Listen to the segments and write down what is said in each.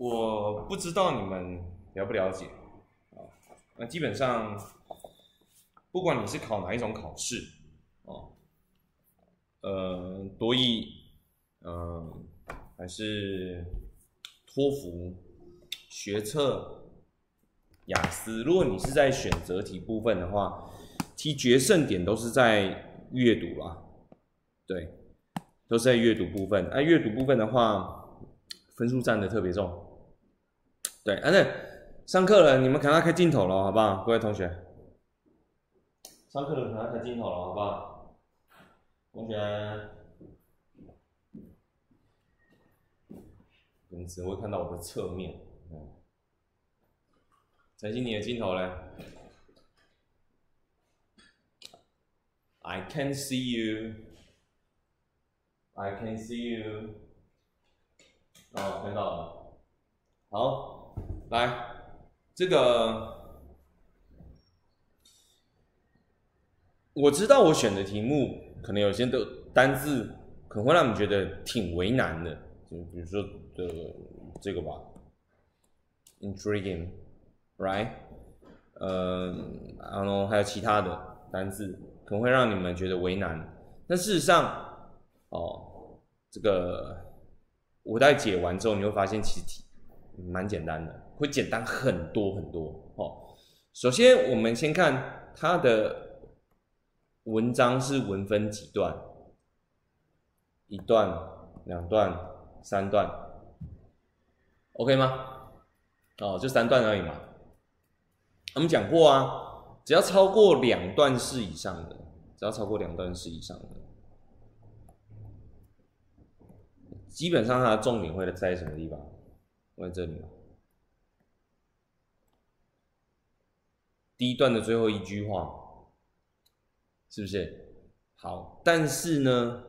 我不知道你们了不了解啊？那基本上，不管你是考哪一种考试哦，呃，多益，嗯，还是托福、学测、雅思，如果你是在选择题部分的话，其决胜点都是在阅读啦，对，都是在阅读部分。那阅读部分的话，分数占的特别重。对，啊，那上课了，你们赶快开镜头了，好不好，各位同学？上课了，可能要开镜头了，好不好？同学，你只会看到我的侧面，嗯，陈曦，你的镜头嘞？I can see you. I can see you. 哦，看到了。好。来，这个我知道，我选的题目可能有些的单字可能会让你觉得挺为难的，就比如说的这个吧，intriguing，right？嗯，然后还有其他的单字可能会让你们觉得为难，但事实上，哦，这个我在解完之后，你会发现其实蛮简单的。会简单很多很多哦。首先，我们先看它的文章是文分几段，一段、两段、三段，OK 吗？哦，就三段而已嘛。我们讲过啊，只要超过两段式以上的，只要超过两段式以上的，基本上它的重点会在什么地方？在这里。第一段的最后一句话，是不是好？但是呢，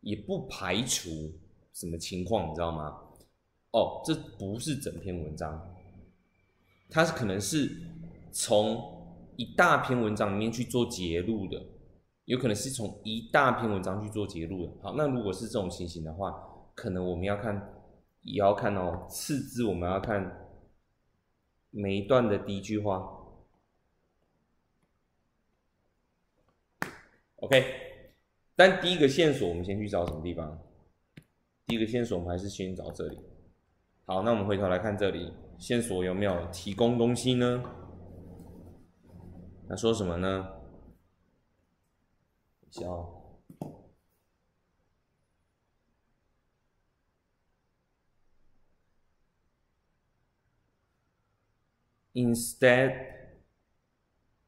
也不排除什么情况，你知道吗？哦，这不是整篇文章，它是可能是从一大篇文章里面去做节录的，有可能是从一大篇文章去做节录的。好，那如果是这种情形的话，可能我们要看，也要看哦，次之我们要看每一段的第一句话。OK，但第一个线索我们先去找什么地方？第一个线索我们还是先找这里。好，那我们回头来看这里，线索有没有提供东西呢？那说什么呢？笑。Instead.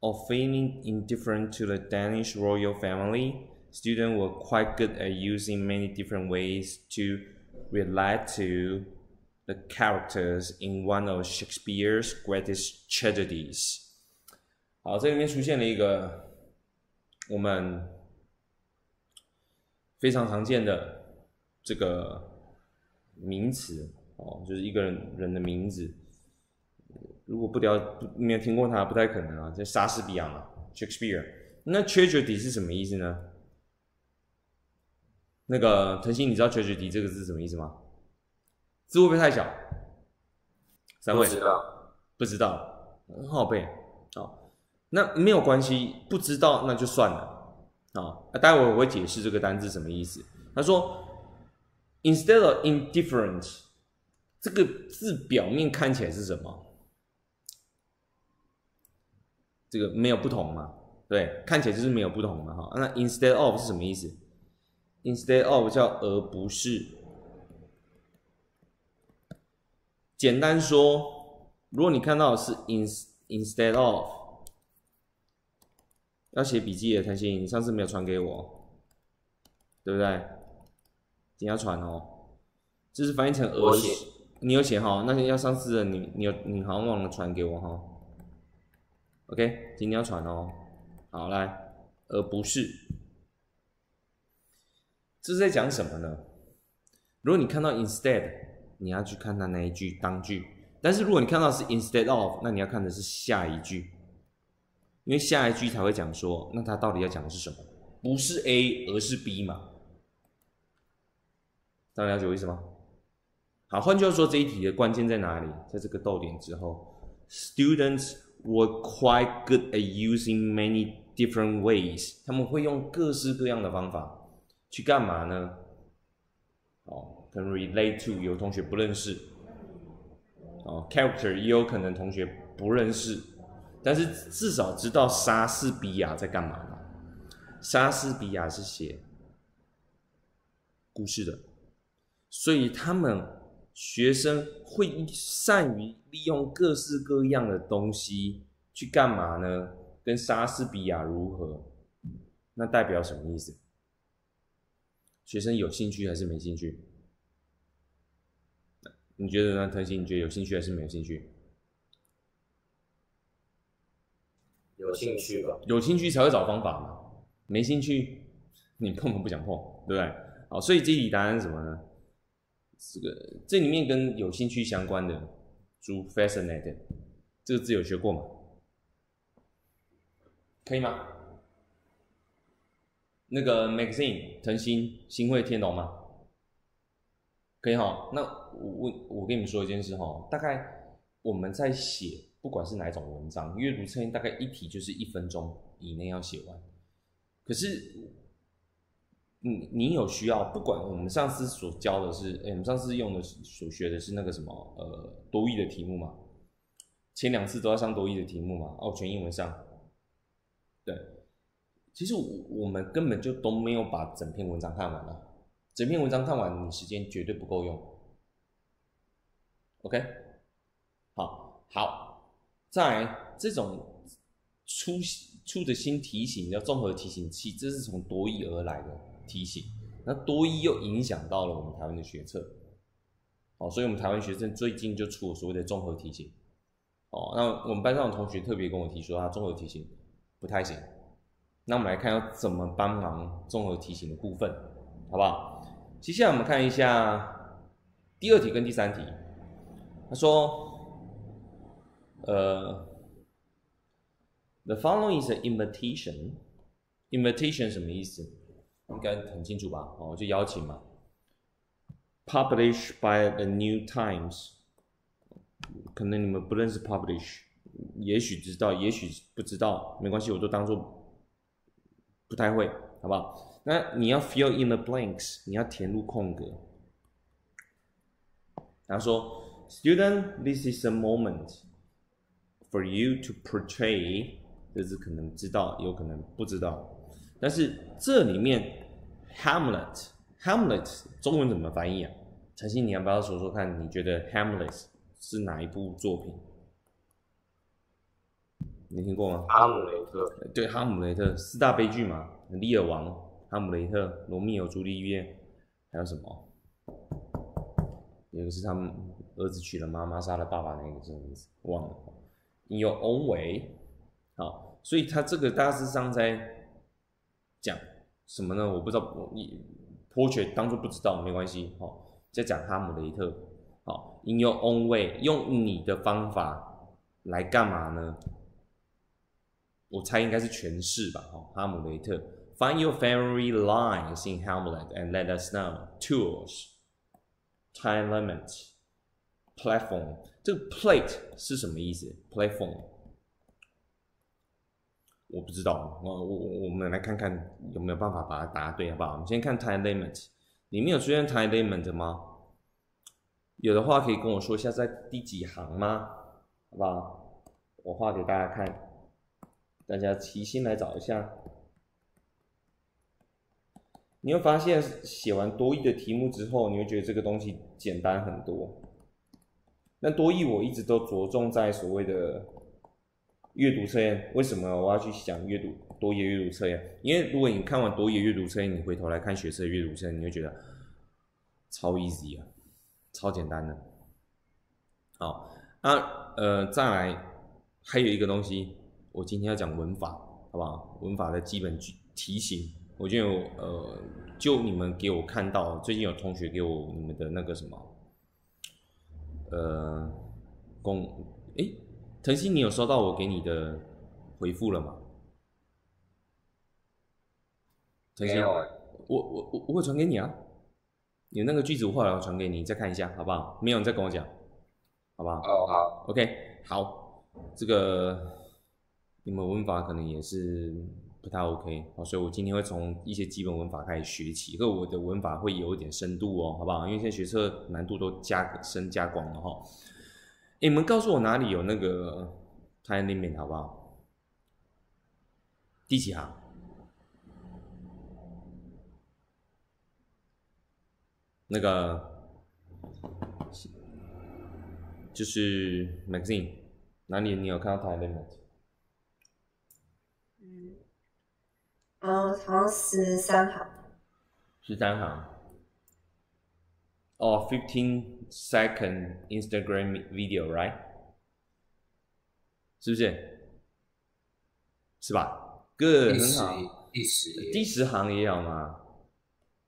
Of feeling indifferent to the Danish royal family, students were quite good at using many different ways to relate to the characters in one of Shakespeare's greatest tragedies. 好，这里面出现了一个我们非常常见的这个名词哦，就是一个人人的名字。 如果不了没有听过他，不太可能啊。这莎士比亚嘛，Shakespeare。那 tragedy 是什么意思呢？那个腾讯，你知道 tragedy 这个字什么意思吗？字会不会太小？三位知道？不知道？很好背。好，那没有关系，不知道那就算了。啊，待会我会解释这个单字什么意思。他说，instead of indifferent，这个字表面看起来是什么？这个没有不同嘛？对，看起来就是没有不同嘛，哈。那 instead of 是什么意思？instead of 叫而不是。简单说，如果你看到是 in instead of，要写笔记的谭鑫，你上次没有传给我，对不对？你要传哦。这是翻译成而写，你有写哈？那要上次的你，你有你好像忘了传给我哈。OK，今天要传哦。好，来，而不是，这是在讲什么呢？如果你看到 instead，你要去看它那一句当句；但是如果你看到是 instead of，那你要看的是下一句，因为下一句才会讲说，那它到底要讲的是什么？不是 A，而是 B 嘛？大家了解我意思吗？好，换句话说，这一题的关键在哪里？在这个逗点之后，students were quite good at using many different ways。他们会用各式各样的方法去干嘛呢？哦，可能 relate to 有同学不认识，哦，character 也有可能同学不认识，但是至少知道莎士比亚在干嘛呢？莎士比亚是写故事的，所以他们学生会善于利用各式各样的东西去干嘛呢？跟莎士比亚如何？那代表什么意思？学生有兴趣还是没兴趣？你觉得呢？腾鑫，你觉得有兴趣还是没有兴趣？有兴趣吧？有兴趣才会找方法嘛。没兴趣，你碰都不想碰，对不对？好，所以这题答案是什么呢？这个这里面跟有兴趣相关的，如 fascinated 这个字有学过吗？可以吗？那个 magazine 腾讯新会天龙吗？可以哈。那我我跟你们说一件事哈，大概我们在写不管是哪一种文章，阅读测验大概一题就是一分钟以内要写完。可是，你你有需要，不管我们上次所教的是，哎，我们上次用的所学的是那个什么，呃，多义的题目嘛，前两次都要上多义的题目嘛，哦，全英文上，对，其实我我们根本就都没有把整篇文章看完了，整篇文章看完，你时间绝对不够用，OK，好，好，在这种出。出的新题型叫综合提醒器，这是从多义而来的。题型。那多一又影响到了我们台湾的学测，哦，所以我们台湾学生最近就出了所谓的综合题型。哦，那我们班上的同学特别跟我提说，他综合题型不太行。那我们来看要怎么帮忙综合题型的部分，好不好？接下来我们看一下第二题跟第三题。他说，呃。The following is an invitation. Invitation 什么意思？应该很清楚吧？哦，就邀请嘛。Published by the New Times，可能你们不认识 publish，也许知道，也许不知道，没关系，我都当做不太会，好不好？那你要 fill in the blanks，你要填入空格。然后说，Student, this is a moment for you to portray 这是可能知道，有可能不知道。但是这里面，Hamlet，Hamlet 中文怎么翻译啊？陈曦，你要不要说说看？你觉得 Hamlet 是哪一部作品？你听过吗？哈姆雷特。对，哈姆雷特四大悲剧嘛，《利尔王》、《哈姆雷特》、《罗密欧朱丽叶》，还有什么？有个是他们儿子娶了妈妈，杀了爸爸那个，什么名字？忘了。Your own way，好。所以他这个大致上在讲什么呢？我不知道，你破缺当做不知道没关系，好，在讲哈姆雷特，好，in your own way，用你的方法来干嘛呢？我猜应该是诠释吧，哈，哈姆雷特，find your favorite lines in Hamlet and let us know. Tools, time limit, platform，这个 plate 是什么意思？platform。我不知道，我我我们来看看有没有办法把它答对，好不好？我们先看 time limit，里面有出现 time limit 吗？有的话可以跟我说一下在第几行吗？好不好？我画给大家看，大家齐心来找一下。你会发现写完多义的题目之后，你会觉得这个东西简单很多。那多义我一直都着重在所谓的。阅读测验为什么我要去想阅读多页阅读测验？因为如果你看完多页阅读测验，你回头来看学测阅读测验，你会觉得超 easy 啊，超简单的。好，那呃，再来还有一个东西，我今天要讲文法，好不好？文法的基本题型，我就呃，就你们给我看到，最近有同学给我你们的那个什么，呃，公诶。腾讯，你有收到我给你的回复了吗？没有。我我我我会传给你啊。你那个句子我后来我传给你，你再看一下好不好？没有你再跟我讲，好不好？哦，好，OK，好，这个你们文法可能也是不太 OK，好，所以我今天会从一些基本文法开始学起，可我的文法会有一点深度哦，好不好？因为现在学测难度都加深加广了哈。诶你们告诉我哪里有那个 time limit 好不好？第几行？那个就是 magazine 哪里你有看到 time limit？嗯，嗯，好像十三行，十三行。哦、f i f t e e n second Instagram video，right？是不是？是吧？Good，很好。第十第十行也有吗？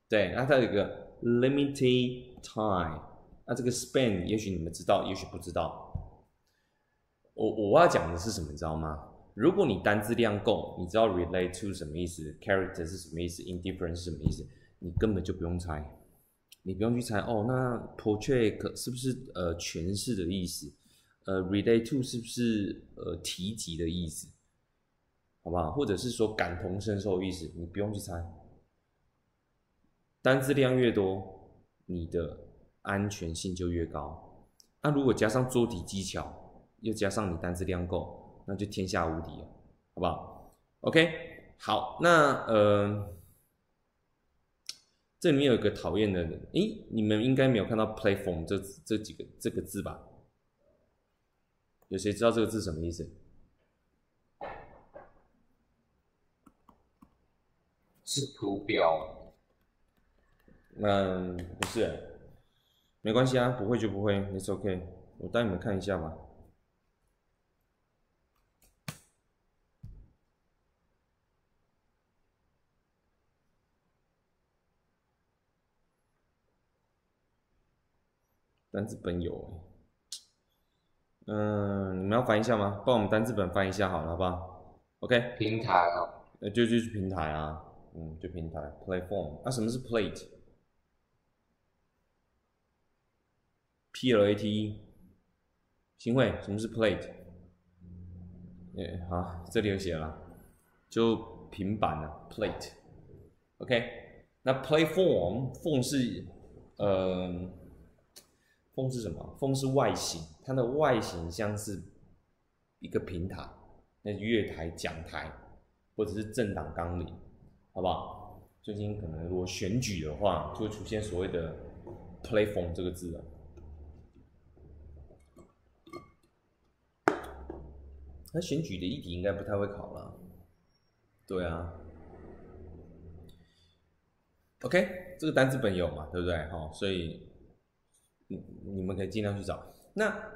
对，那它有一个 limited time，那这个 span 也许你们知道，也许不知道。我我要讲的是什么，你知道吗？如果你单字量够，你知道 relate to 什么意思，character 是什么意思，indifferent 是什么意思，你根本就不用猜，你不用去猜哦。那 portray 可是不是呃诠释的意思？呃，relate to 是不是呃提及的意思？好不好？或者是说感同身受的意思，你不用去猜。单字量越多，你的安全性就越高。那、如果加上做题技巧，又加上你单字量够，那就天下无敌了，好不好？OK，好，那呃，这里面有一个讨厌的人，诶，你们应该没有看到 platform 这这几个这个字吧？有谁知道这个字什么意思？是图表，嗯，不是，没关系啊，不会就不会，it's OK。我带你们看一下吧。单字本有欸嗯，你们要翻一下吗？帮我们单字本翻一下好了，好不好？OK。平台哦，呃，就就是平台啊，嗯，就平台 platform。啊，什么是 plate？P L A T E。新会，什么是 plate？呃，好，这里有写了，就平板啊，plate。OK，那 platform，form 是，呃，风是什么？风是外形，它的外形像是一个平台，那月台、讲台，或者是政党纲领，好不好？最近可能如果选举的话，就会出现所谓的 platform 这个字了。那选举的议题应该不太会考了，对啊。OK，这个单字本有嘛，对不对？好，所以你你们可以尽量去找。那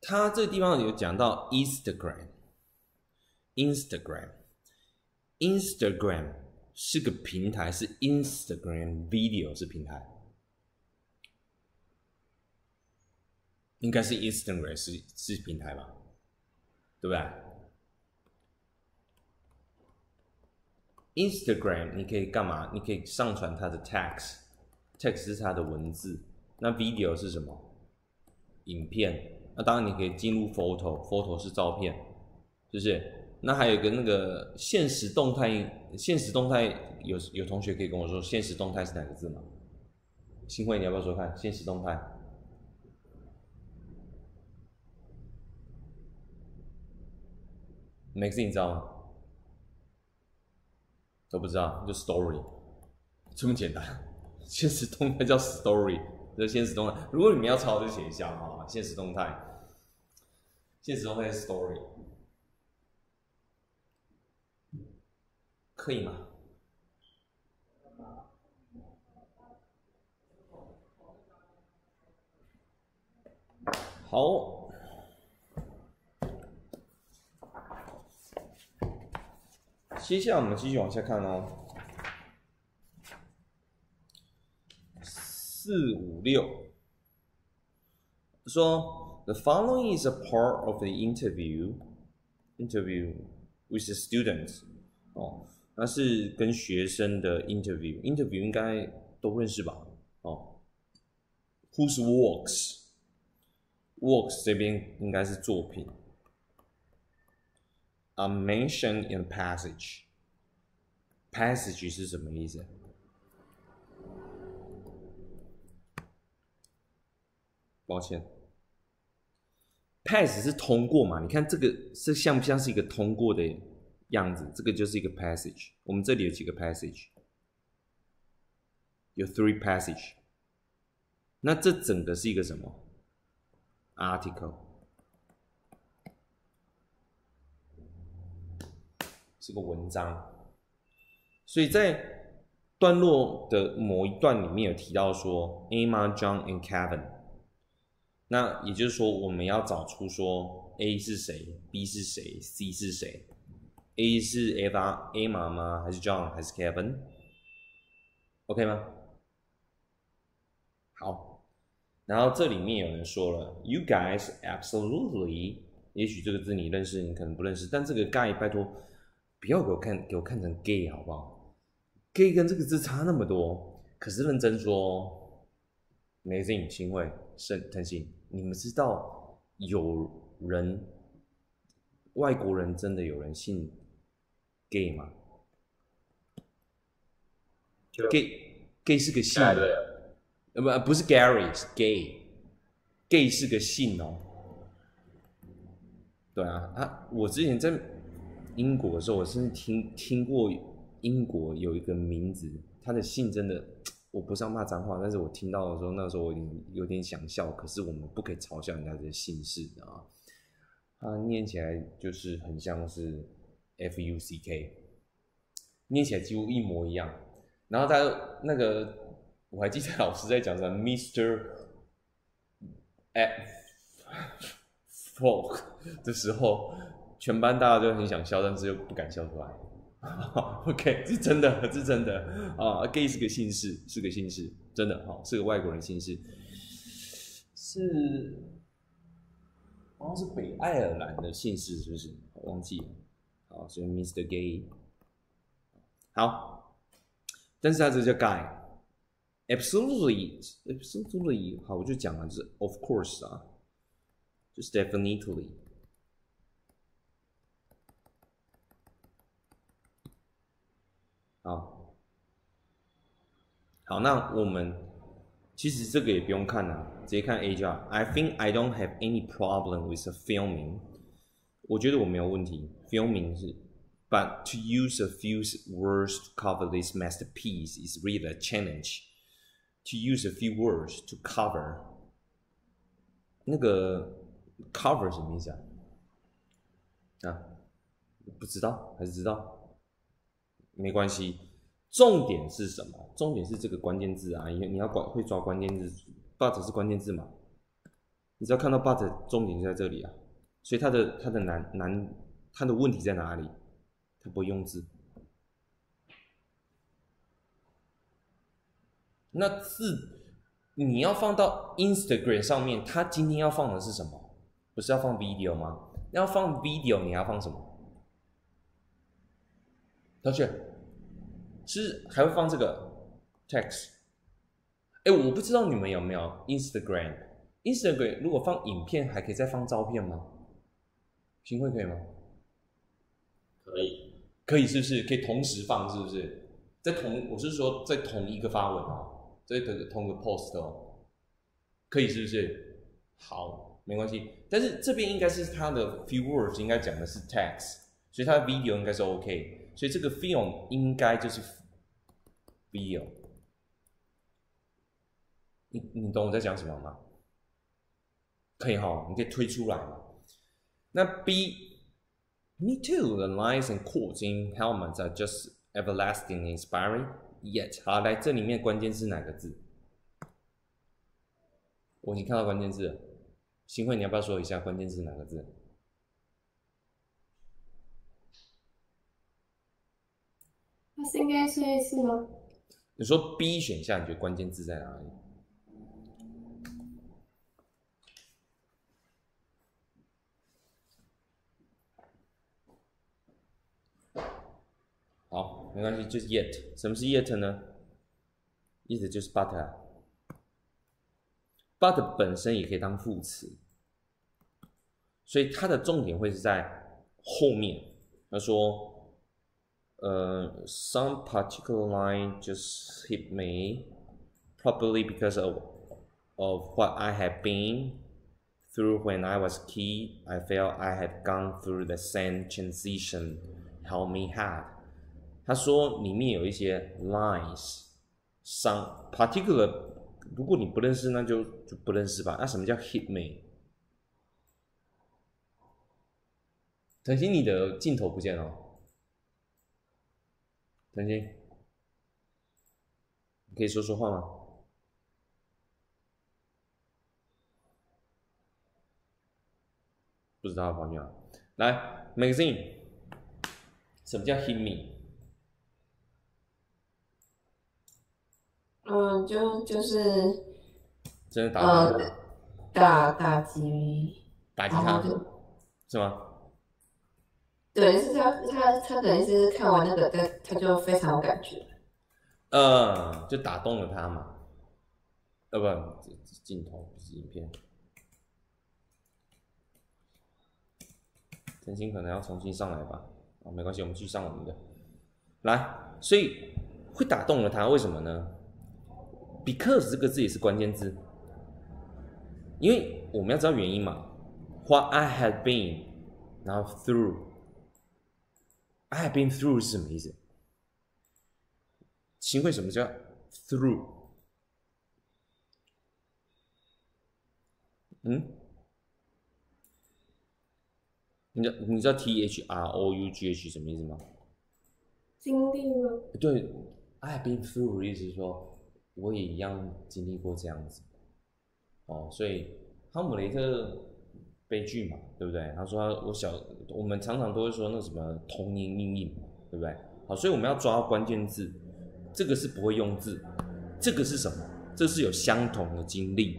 它这个地方有讲到 Instagram，Instagram，Instagram 是个平台，是 Instagram video 是平台，应该是 Instagram 是是平台吧？对不对？Instagram 你可以干嘛？你可以上传它的 text，text 是它的文字，那 video 是什么？影片。那当然你可以进入 photo，photo 是照片，是不是？那还有一个那个现实动态，现实动态有有同学可以跟我说现实动态是哪个字吗？新会，你要不要说看现实动态？Max 你知道吗？都不知道，就 story，这么简单。现实动态叫 story，这现实动态。如果你们要抄，就写一下啊。现实动态，现实动态是 story，可以吗？好。接下来我们继续往下看哦，四五六说，The following is a part of the interview interview with the students。哦，那是跟学生的 interview，interview 应该都认识吧？哦 whose works works 这边应该是作品，are mentioned in the passage。passage 是什么意思？ 抱歉，pass 是通过嘛？你看这个是像不像是一个通过的样子？这个就是一个 passage。我们这里有几个 passage？有 three passage。那这整个是一个什么？article，是个文章。所以在段落的某一段里面有提到说，Emma、John and Kevin。那也就是说，我们要找出说 A 是谁，B 是谁，C 是谁？A 是 Eva、Emma 吗？还是 John 还是 Kevin？OK 吗？好，然后这里面有人说了，You guys absolutely，也许这个字你认识，你可能不认识，但这个 guy 拜托不要给我看，给我看成 gay 好不好？gay 跟这个字差那么多，可是认真说，Amazing 新会盛腾信，你们知道有人外国人真的有人信 gay 吗？gay gay 是个姓的。呃不不是 Gary 是 gay，gay 是个姓哦。对啊，啊，我之前在英国的时候，我甚至听听过英国有一个名字，他的姓真的，我不是要骂脏话，但是我听到的时候，那时候我已经有点想笑，可是我们不可以嘲笑人家的姓氏的啊。他念起来就是很像是 F U C K，念起来几乎一模一样。然后他那个我还记得老师在讲什么 Mr. F Folk 的时候，全班大家都很想笑，但是又不敢笑出来。OK，是真的，是真的啊。Gay 是个姓氏，是个姓氏，真的哈、是个外国人姓氏，是好像是北爱尔兰的姓氏，是不是？我忘记了。好，所以 Mr. Gay。好，但是他这叫 guy。Absolutely, absolutely，好，我就讲了，就是 of course 啊，就是 definitely。好，好，那我们其实这个也不用看了，直接看 A 就好。I think I don't have any problem with the filming。我觉得我没有问题，filming 是，but to use a few words to cover this masterpiece is really a challenge. To use a few words to cover，那个 cover 什么意思啊？啊，不知道还是知道？ 没关系，重点是什么？重点是这个关键字啊，你你要管会抓关键字，but 是关键字嘛？你只要看到 but，重点就在这里啊。所以它的它的难难，它的问题在哪里？它不会用字。那字你要放到 Instagram 上面，它今天要放的是什么？不是要放 video 吗？要放 video，你要放什么？同学，是还会放这个 text？哎，我不知道你们有没有 Instagram？Instagram 如果放影片，还可以再放照片吗？行会可以吗？可以，可以，是不是？可以同时放，是不是？在同，我是说在同一个发文哦，在同同一个 post 哦，可以，是不是？好，没关系。但是这边应该是它的 few words 应该讲的是 text，所以它的 video 应该是 OK，所以这个 film 应该就是 video。你你懂我在讲什么吗？可以哈，你可以推出来嘛。那 B。Me too. The lines and quotes in helmets are just everlasting, inspiring. Yet，好，来这里面关键是哪个字？我已经看到关键字了。新会，你要不要说一下关键字是哪个字？是应该说一次吗？你说 B 选项，你觉得关键字在哪里？好，没关系，就是 yet。什么是 yet 呢？yet 就是 but 啊。but 本身也可以当副词，所以它的重点会是在后面。他说，呃，some particular line just hit me, probably because of of what I have been through when I was kid. I felt I had gone through the same transition help me had. 他说里面有一些 lines，some particular，如果你不认识，那就就不认识吧。那什么叫 hit me？腾星，你的镜头不见了。 腾星，你可以说说话吗？不知道跑去哪？来，magazine，什么叫 hit me？嗯，就就是真的打呃他打打击，打击他是吗？对，是他他他等于是看完那个，他他就非常有感觉。嗯，就打动了他嘛。呃，不，镜头不是影片。真心可能要重新上来吧。啊，没关系，我们继续上我们的。来，所以会打动了他，为什么呢？Because 这个字也是关键字，因为我们要知道原因嘛。What I had been，然后 through，I had been through 是什么意思？请问什么叫 through？嗯？你知道你知道 T H R O U G H 什么意思吗？经历了？对，I have been through 的意思是说，我也一样经历过这样子。哦，所以哈姆雷特悲剧嘛，对不对？他说我小，我们常常都会说那什么童年阴影，对不对？好，所以我们要抓关键字，这个是不会用字，这个是什么？这是有相同的经历，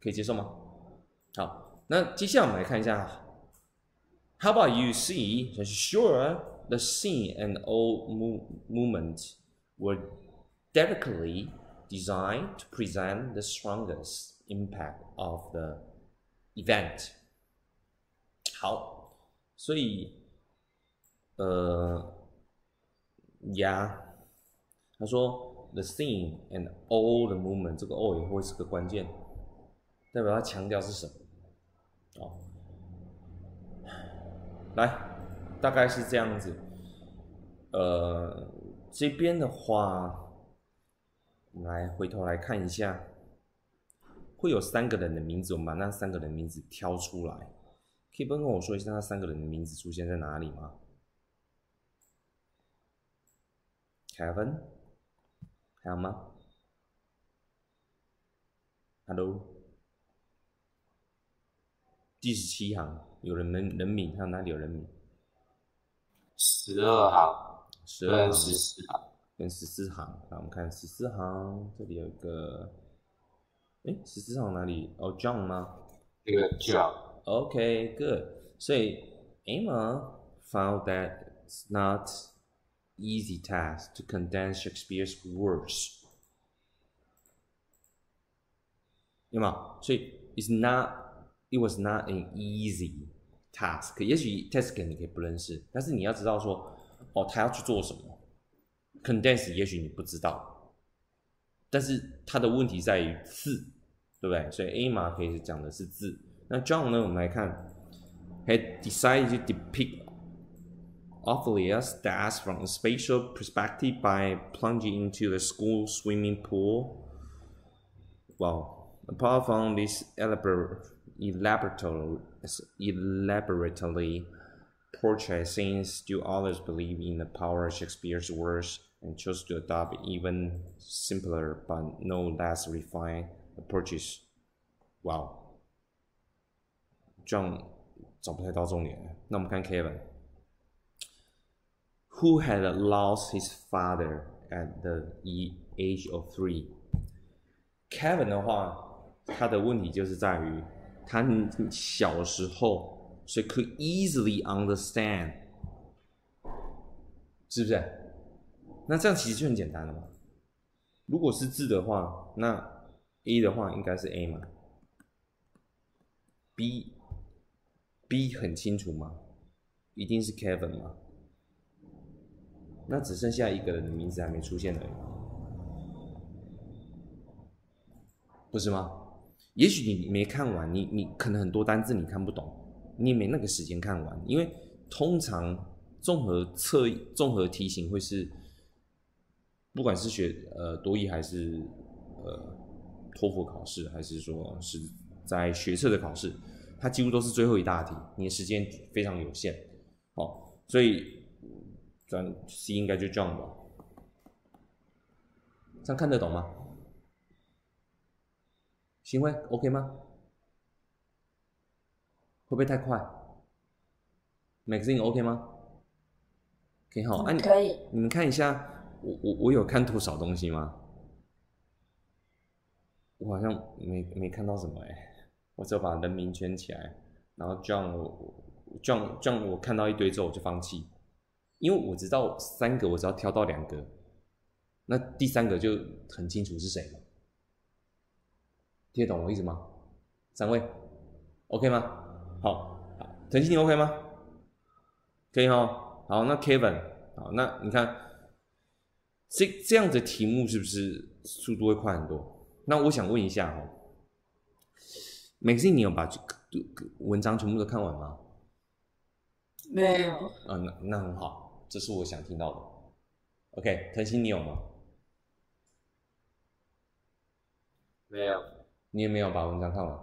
可以接受吗？好，那接下来我们来看一下，How about you see? Sure, the scene and all mo- movement were delicately designed to present the strongest impact of the event. 好，所以，呃，呀，他说 the scene and all the movement 这个 all 也会是个关键，代表他强调是什么？哦，来，大概是这样子。呃，这边的话，我们来回头来看一下，会有三个人的名字，我们把那三个人的名字挑出来。可以不跟我说一下那三个人的名字出现在哪里吗？Kevin，还有吗？Hello，第十七行有人人人名，还有哪里有人名？十二行十二行跟十四行，跟十四行。那我们看十四行，这里有一个，诶，十四行哪里？哦，John 吗？这个 John Okay, good. 所以 Emma found that it's not easy task to condense Shakespeare's words. 有吗？所以 it's not, it was not an easy task. 也许 task 你可以不认识，但是你要知道说，哦，他要去做什么。condense 也许你不知道，但是它的问题在于字， 对不对？所以 Emma 可以讲的是字。那 John 呢？我们来看，had decided to depict Ophelia's death from a spatial perspective by plunging into the school swimming pool. Well, apart from this elabor- elaborately, elaborately portrait scenes, do others believe in the power of Shakespeare's words and chose to adopt even simpler but no less refined approaches? Wow. John 找不太到重点了。那我们看 Kevin。Who had lost his father at the e- age of three? Kevin 的话，他的问题就是在于他小时候，所以 could easily understand，是不是？那这样其实就很简单了嘛。如果是字的话，那 A 的话应该是 A 嘛？B B 很清楚吗？一定是 Kevin 吗？那只剩下一个人的名字还没出现而已，不是吗？也许你没看完，你你可能很多单字你看不懂，你也没那个时间看完，因为通常综合测综合题型会是，不管是学呃多义还是呃托福考试，还是说是在学测的考试，它几乎都是最后一大题，你的时间非常有限，哦，所以转 C 应该就这样吧，这样看得懂吗？行为 OK 吗？会不会太快？Magazine OK 吗？可以好，啊你可以，你们看一下，我我我有看多少东西吗？我好像没没看到什么哎、我只有把人名圈起来，然后这样我这样这样我看到一堆之后我就放弃，因为我知道三个我只要挑到两个，那第三个就很清楚是谁了。听得懂我意思吗？三位，OK 吗？好，好腾讯你 OK 吗？可以哦。好，那 Kevin，好，那你看这这样的题目是不是速度会快很多？那我想问一下哦，Maxine，你有把文章全部都看完吗？没有，啊，那那很好，这是我想听到的。OK，腾讯你有吗？没有，你也没有把文章看完，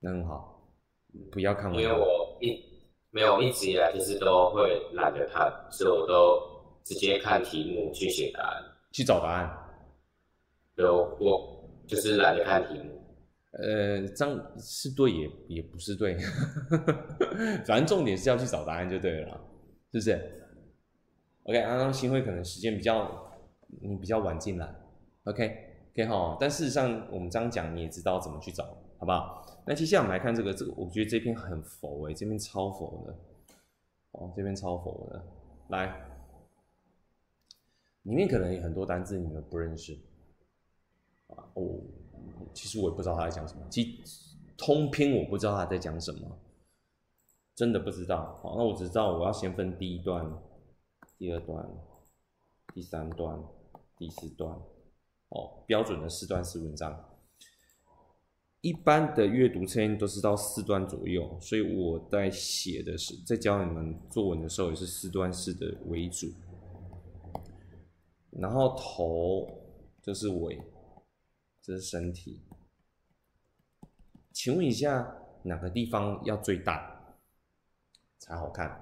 那很好，不要看完。因为我一没有一直以来就是都会懒得看，所以我都直接看题目去写答案。去找答案。有我就是懒得看题目。呃，这样是对也也不是对，反正重点是要去找答案就对了，是不是？OK，刚刚新会可能时间比较你比较晚进来，OK OK 哈，但事实上我们这样讲你也知道怎么去找，好不好？那接下来我们来看这个，这个我觉得这篇很佛诶、这篇超佛的，哦，这篇超佛的，来，里面可能有很多单字你们不认识，啊，哦。其实我也不知道他在讲什么，其实通篇我不知道他在讲什么，真的不知道。好，那我只知道我要先分第一段、第二段、第三段、第四段，哦，标准的四段式文章。一般的阅读测验都是到四段左右，所以我在写的是在教你们作文的时候也是四段式的为主，然后头就是尾。这是身体，请问一下，哪个地方要最大才好看？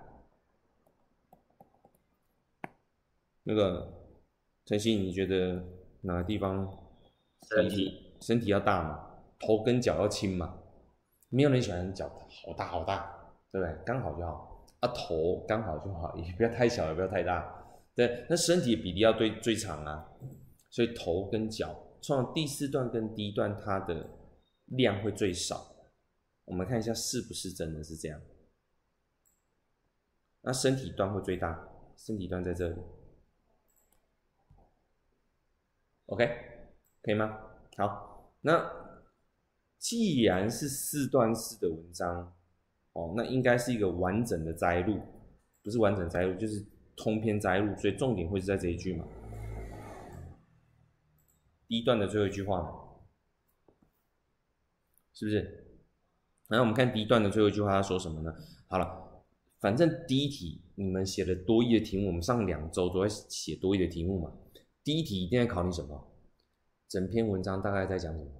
那个晨曦，你觉得哪个地方身体身体要大嘛？头跟脚要轻嘛？没有人喜欢脚好大好大，对不对？刚好就好啊，头刚好就好，也不要太小，也不要太大。对，那身体的比例要对最长啊，所以头跟脚。创第四段跟第一段，它的量会最少。我们看一下是不是真的是这样。那身体段会最大，身体段在这里。OK，可以吗？好，那既然是四段式的文章，哦，那应该是一个完整的摘录，不是完整摘录，就是通篇摘录，所以重点会是在这一句嘛。第一段的最后一句话，是不是？然后我们看第一段的最后一句话，他说什么呢？好了，反正第一题你们写的多义的题目，我们上两周都在写多义的题目嘛。第一题一定要考你什么？整篇文章大概在讲什么？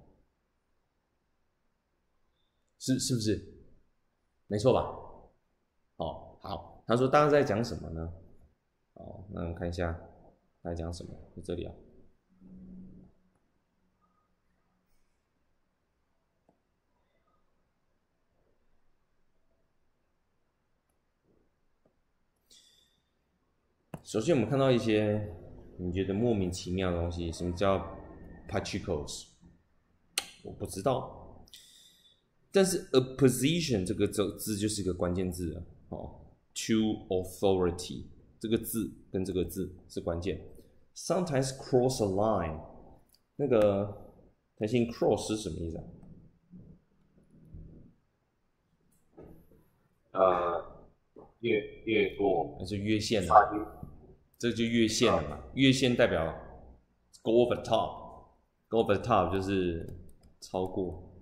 是是不是？没错吧？哦，好，他说大概在讲什么呢？哦，那我们看一下在讲什么，在这里啊。首先，我们看到一些你觉得莫名其妙的东西，什么叫 particles？我不知道。但是 opposition 这个字字就是一个关键字哦，to authority 这个字跟这个字是关键。Sometimes cross a line，那个弹性 cross 是什么意思啊？呃，越越过还是越线的，跨越这就越线了嘛。越线代表 go over top，go over top 就是超过、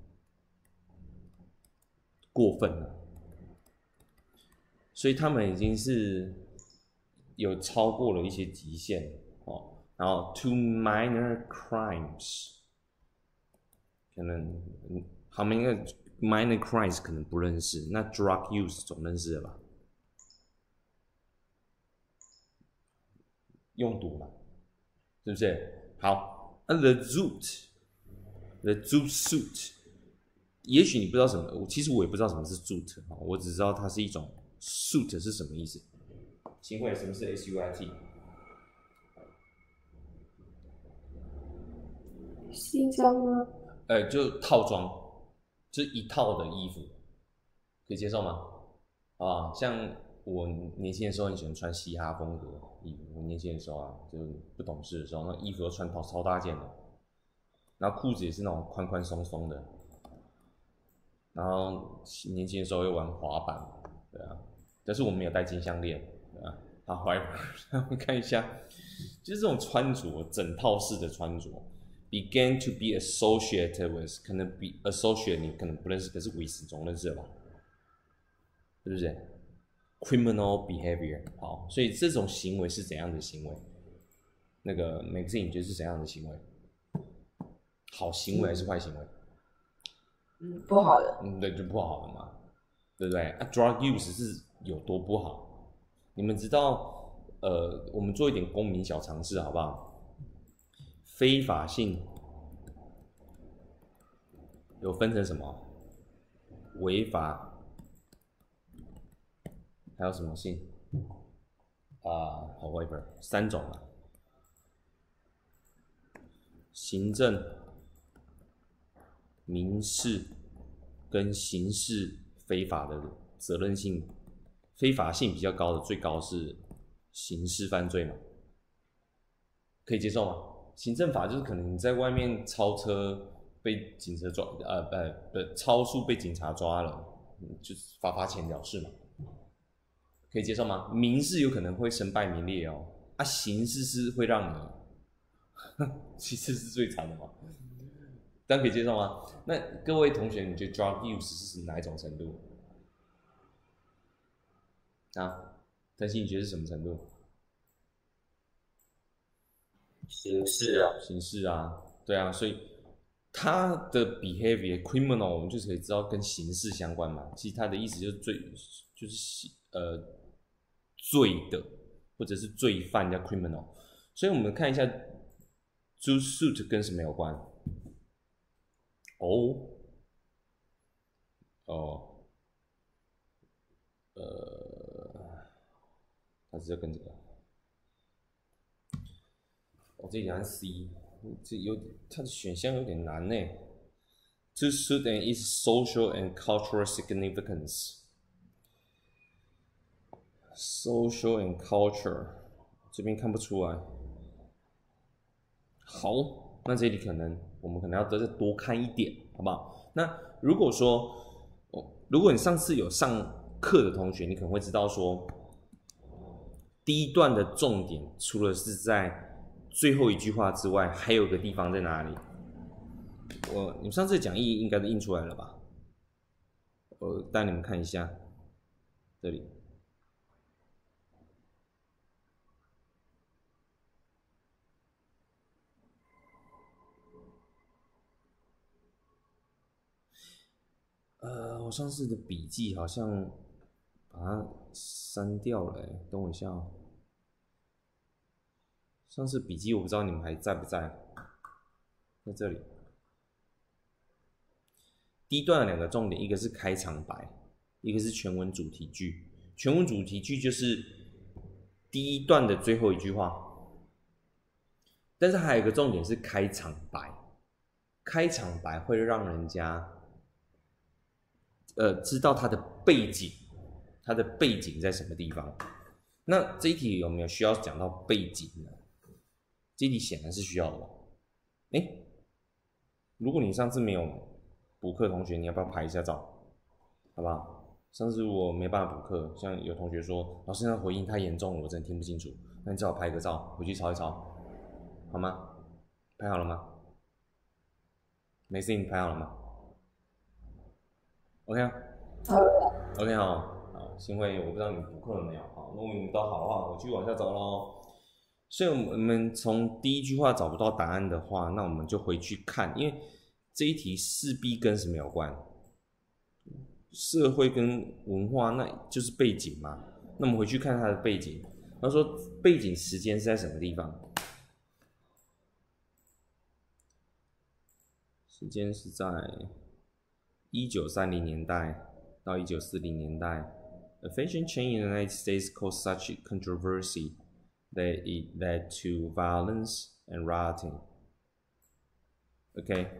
过分了。所以他们已经是有超过了一些极限哦。然后 two minor crimes，可能嗯，旁边一个 minor crimes 可能不认识，那 drug use 总认识了吧？用毒嘛，是不是？好，那 the zoot，the zoot suit，也许你不知道什么，我其实我也不知道什么是 zoot 啊，我只知道它是一种 suit 是什么意思。请问，什么是 S U I T？西装吗？呃，就套装，就是一套的衣服，可以接受吗？啊，像我年轻的时候很喜欢穿嘻哈风格衣服，我年轻的时候啊，就是不懂事的时候，那衣服都穿超超大件的，然后裤子也是那种宽宽松松的，然后年轻的时候又玩滑板，对啊，但是我没有戴金项链，对啊，好，来 我们看一下，就是这种穿着，整套式的穿着。began to be associated with，可能 be associated 你可能不认识，可是 with 总认识吧？是不是？？criminal behavior，好，所以这种行为是怎样的行为？那个 magazine 觉得是怎样的行为？好行为还是坏行为？嗯，不好的。嗯，对，就不好了嘛，对不对？啊，drug use 是有多不好？你们知道？呃，我们做一点公民小尝试好不好？非法性有分成什么？违法，还有什么性？啊，however，三种啊。行政、民事跟刑事非法的责任性、非法性比较高的，最高是刑事犯罪嘛？可以接受吗？行政法就是可能你在外面超车被警察抓，呃呃不超速被警察抓了，就是罚罚钱了事嘛，可以接受吗？民事有可能会身败名裂哦，啊刑事是会让你，其实是最惨的嘛，但可以接受吗？那各位同学，你觉得 drug use 是哪一种程度？啊，但是你觉得是什么程度？刑事啊，刑事啊，对啊，所以他的 behavior criminal，我们就是可以知道跟刑事相关嘛。其实他的意思就是最，就是呃罪的，或者是罪犯叫 criminal。所以我们看一下 to suit 跟什么有关？哦，哦，呃，它是要跟这个。我这讲 C，这有它的选项有点难呢。To suit and its social and cultural significance. Social and culture 这边看不出来。好，那这里可能我们可能要再多看一点，好不好？那如果说，如果你上次有上课的同学，你可能会知道说，第一段的重点除了是在最后一句话之外，还有个地方在哪里？我你们上次讲义应该都印出来了吧？我带你们看一下，这里。呃，我上次的笔记好像把它删掉了，等我一下哦。上次笔记我不知道你们还在不在，在这里。第一段的两个重点，一个是开场白，一个是全文主题句。全文主题句就是第一段的最后一句话，但是还有一个重点是开场白。开场白会让人家，呃，知道他的背景，他的背景在什么地方。那这一题有没有需要讲到背景呢？这一题显然是需要的吧？哎，如果你上次没有补课，同学你要不要拍一下照？好不好？上次我没办法补课，像有同学说老师那回音太严重了，我真的听不清楚。那你最好拍个照回去抄一抄，好吗？拍好了吗？没事，你拍好了吗？OK 啊好，，OK 好，好，新会，我不知道你补课了没有？好，如果你们都好的话，我继续往下走喽。所以我们从第一句话找不到答案的话，那我们就回去看，因为这一题势必跟什么有关？社会跟文化，那就是背景嘛。那我们回去看它的背景，他说背景时间是在什么地方？时间是在一九三零年代到一九四零年代。A fashion change in the United States caused such controversy that it led to violence and rioting. OK，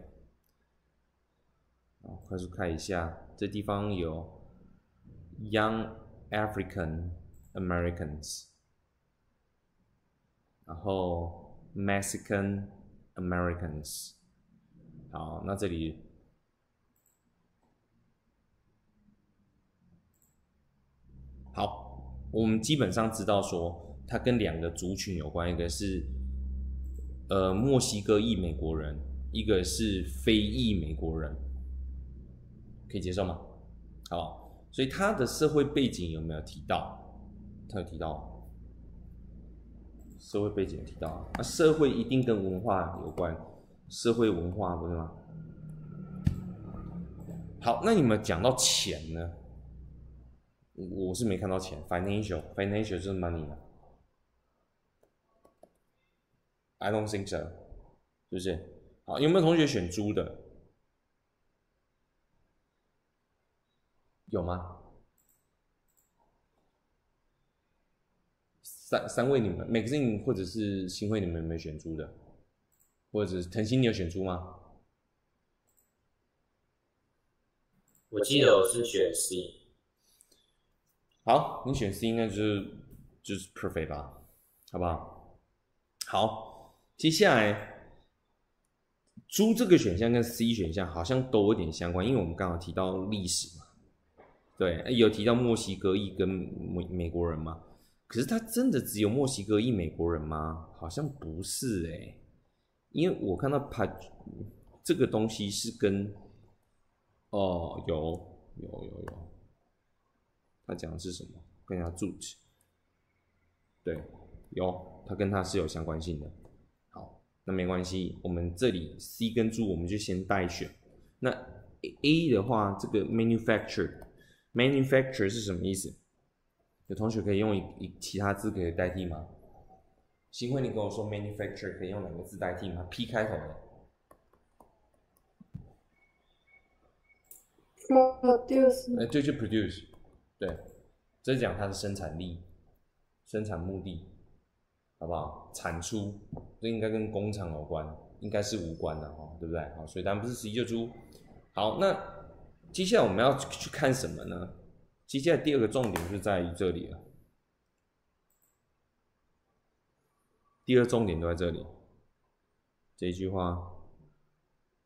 好，快速看一下，这地方有 Young African Americans，然后 Mexican Americans。好，那这里 好，我们基本上知道说，它跟两个族群有关，一个是呃墨西哥裔美国人，一个是非裔美国人，可以接受吗？好，所以他的社会背景有没有提到？他有提到，社会背景有提到，那社会一定跟文化有关，社会文化不是吗？好，那你们讲到钱呢？我是没看到钱，financial，financial 就是 money 啊。I don't think so，是不是？好，有没有同学选猪的？有吗？三三位你们，magazine 或者是新会你们有没有选猪的？或者是腾讯你有选猪吗？我记得我是选 C，好，你选 C 应该就是就是 perfect 吧，好不好？好，接下来猪这个选项跟 C 选项好像都有点相关，因为我们刚好提到历史嘛，对，有提到墨西哥裔跟美美国人嘛，可是他真的只有墨西哥裔美国人吗？好像不是哎、因为我看到它这个东西是跟哦有有有有。他讲的是什么？跟他 jute，对，有，它跟它是有相关性的。好，那没关系，我们这里 C 跟住我们就先代选。那 A 的话，这个 manufacture，manufacture 是什么意思？有同学可以用一一其他字可以代替吗？新辉，你跟我说 manufacture 可以用哪个字代替吗？P 开头的。produce 呃，就就 produce，对，这是讲它的生产力、生产目的，好不好？产出，这应该跟工厂有关，应该是无关的哈，对不对？好，所以当然不是十一就猪。好，那接下来我们要去看什么呢？接下来第二个重点就在于这里了，第二重点都在这里，这一句话，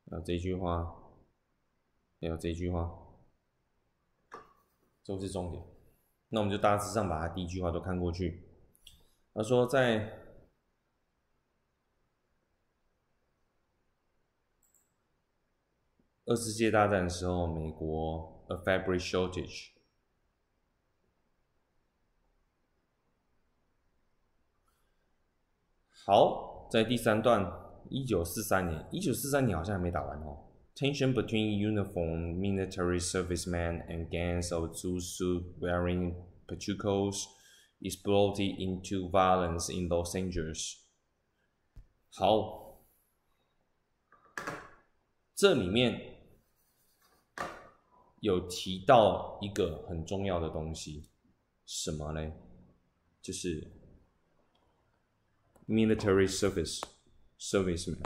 还有这一句话。还有这一句话，都是重点。那我们就大致上把它第一句话都看过去。他说，在二次世界大战的时候，美国 a fabric shortage。好，在第三段，一九四三年，一九四三年好像还没打完哦。Tension between uniformed military servicemen and gangs of suit-wearing pachucos exploded into violence in Los Angeles. 好，这里面有提到一个很重要的东西，什么呢？就是 military service servicemen。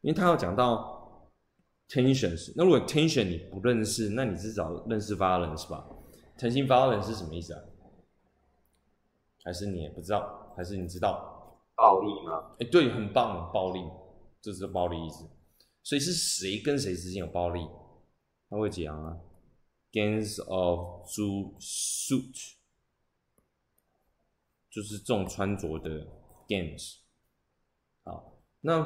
因为他要讲到 tensions，那如果 tension 你不认识，那你至少认识 violence 吧？腾讯 violence 是什么意思啊？还是你也不知道？还是你知道？暴力吗？哎，对，很棒，暴力。这是暴力意思。所以是谁跟谁之间有暴力？他会讲啊，gangs of zoo suit，就是这种穿着的 gangs。好，那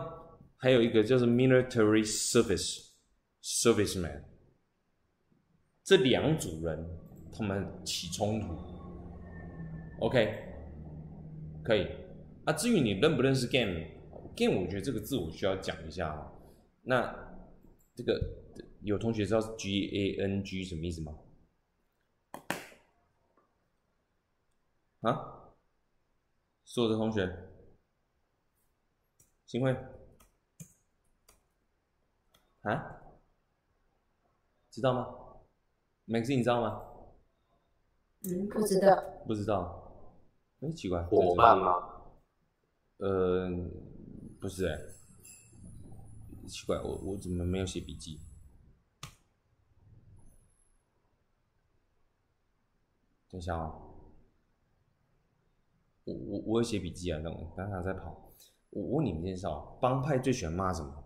还有一个就是 military service serviceman，这两组人他们起冲突，OK，可以。啊，至于你认不认识 game，game 我觉得这个字我需要讲一下啊。那这个有同学知道 G A N G 什么意思吗？啊？所有的同学，新会啊？知道吗？Max，你知道吗？嗯，不知道。不知道。哎，奇怪。伙伴吗？呃，不是哎。奇怪，我我怎么没有写笔记？等一下啊，我我我有写笔记啊，等我刚刚在跑。我问你们介绍，帮派最喜欢骂什么？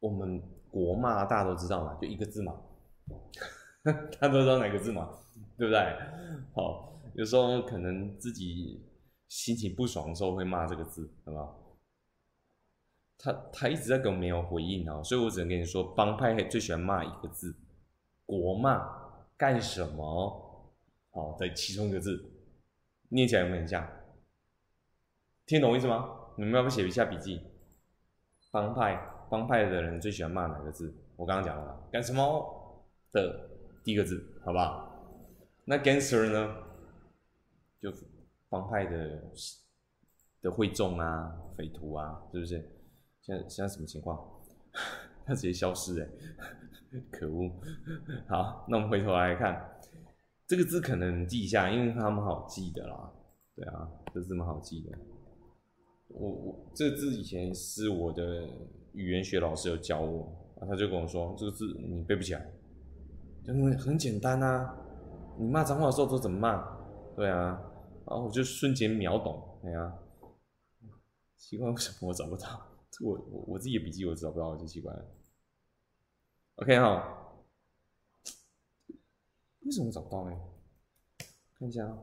我们国骂大家都知道嘛，就一个字嘛，大家都知道哪个字嘛，对不对？好，有时候可能自己心情不爽的时候会骂这个字，好不好？他他一直在跟我没有回应啊，所以我只能跟你说，帮派最喜欢骂一个字，国骂干什么？好，在其中一个字，念起来有没有很像？听懂意思吗？你们要不写一下笔记？帮派帮派的人最喜欢骂哪个字？我刚刚讲了，干什么的第一个字，好不好？那 gangster 呢？就帮派的的会众啊，匪徒啊，是不是？现在现在什么情况？他直接消失哎，可恶！好，那我们回头来看这个字，可能记一下，因为它蛮好记的啦。对啊，这字蛮好记的。我我这字以前是我的语言学老师有教我，他就跟我说这个字你背不起来，因为很简单啊。你骂脏话的时候都怎么骂？对啊，然后我就瞬间秒懂。哎呀，奇怪，为什么我找不到？我我我自己的笔记我找不到，就奇怪了。OK 哈，为什么找不到呢？看一下啊，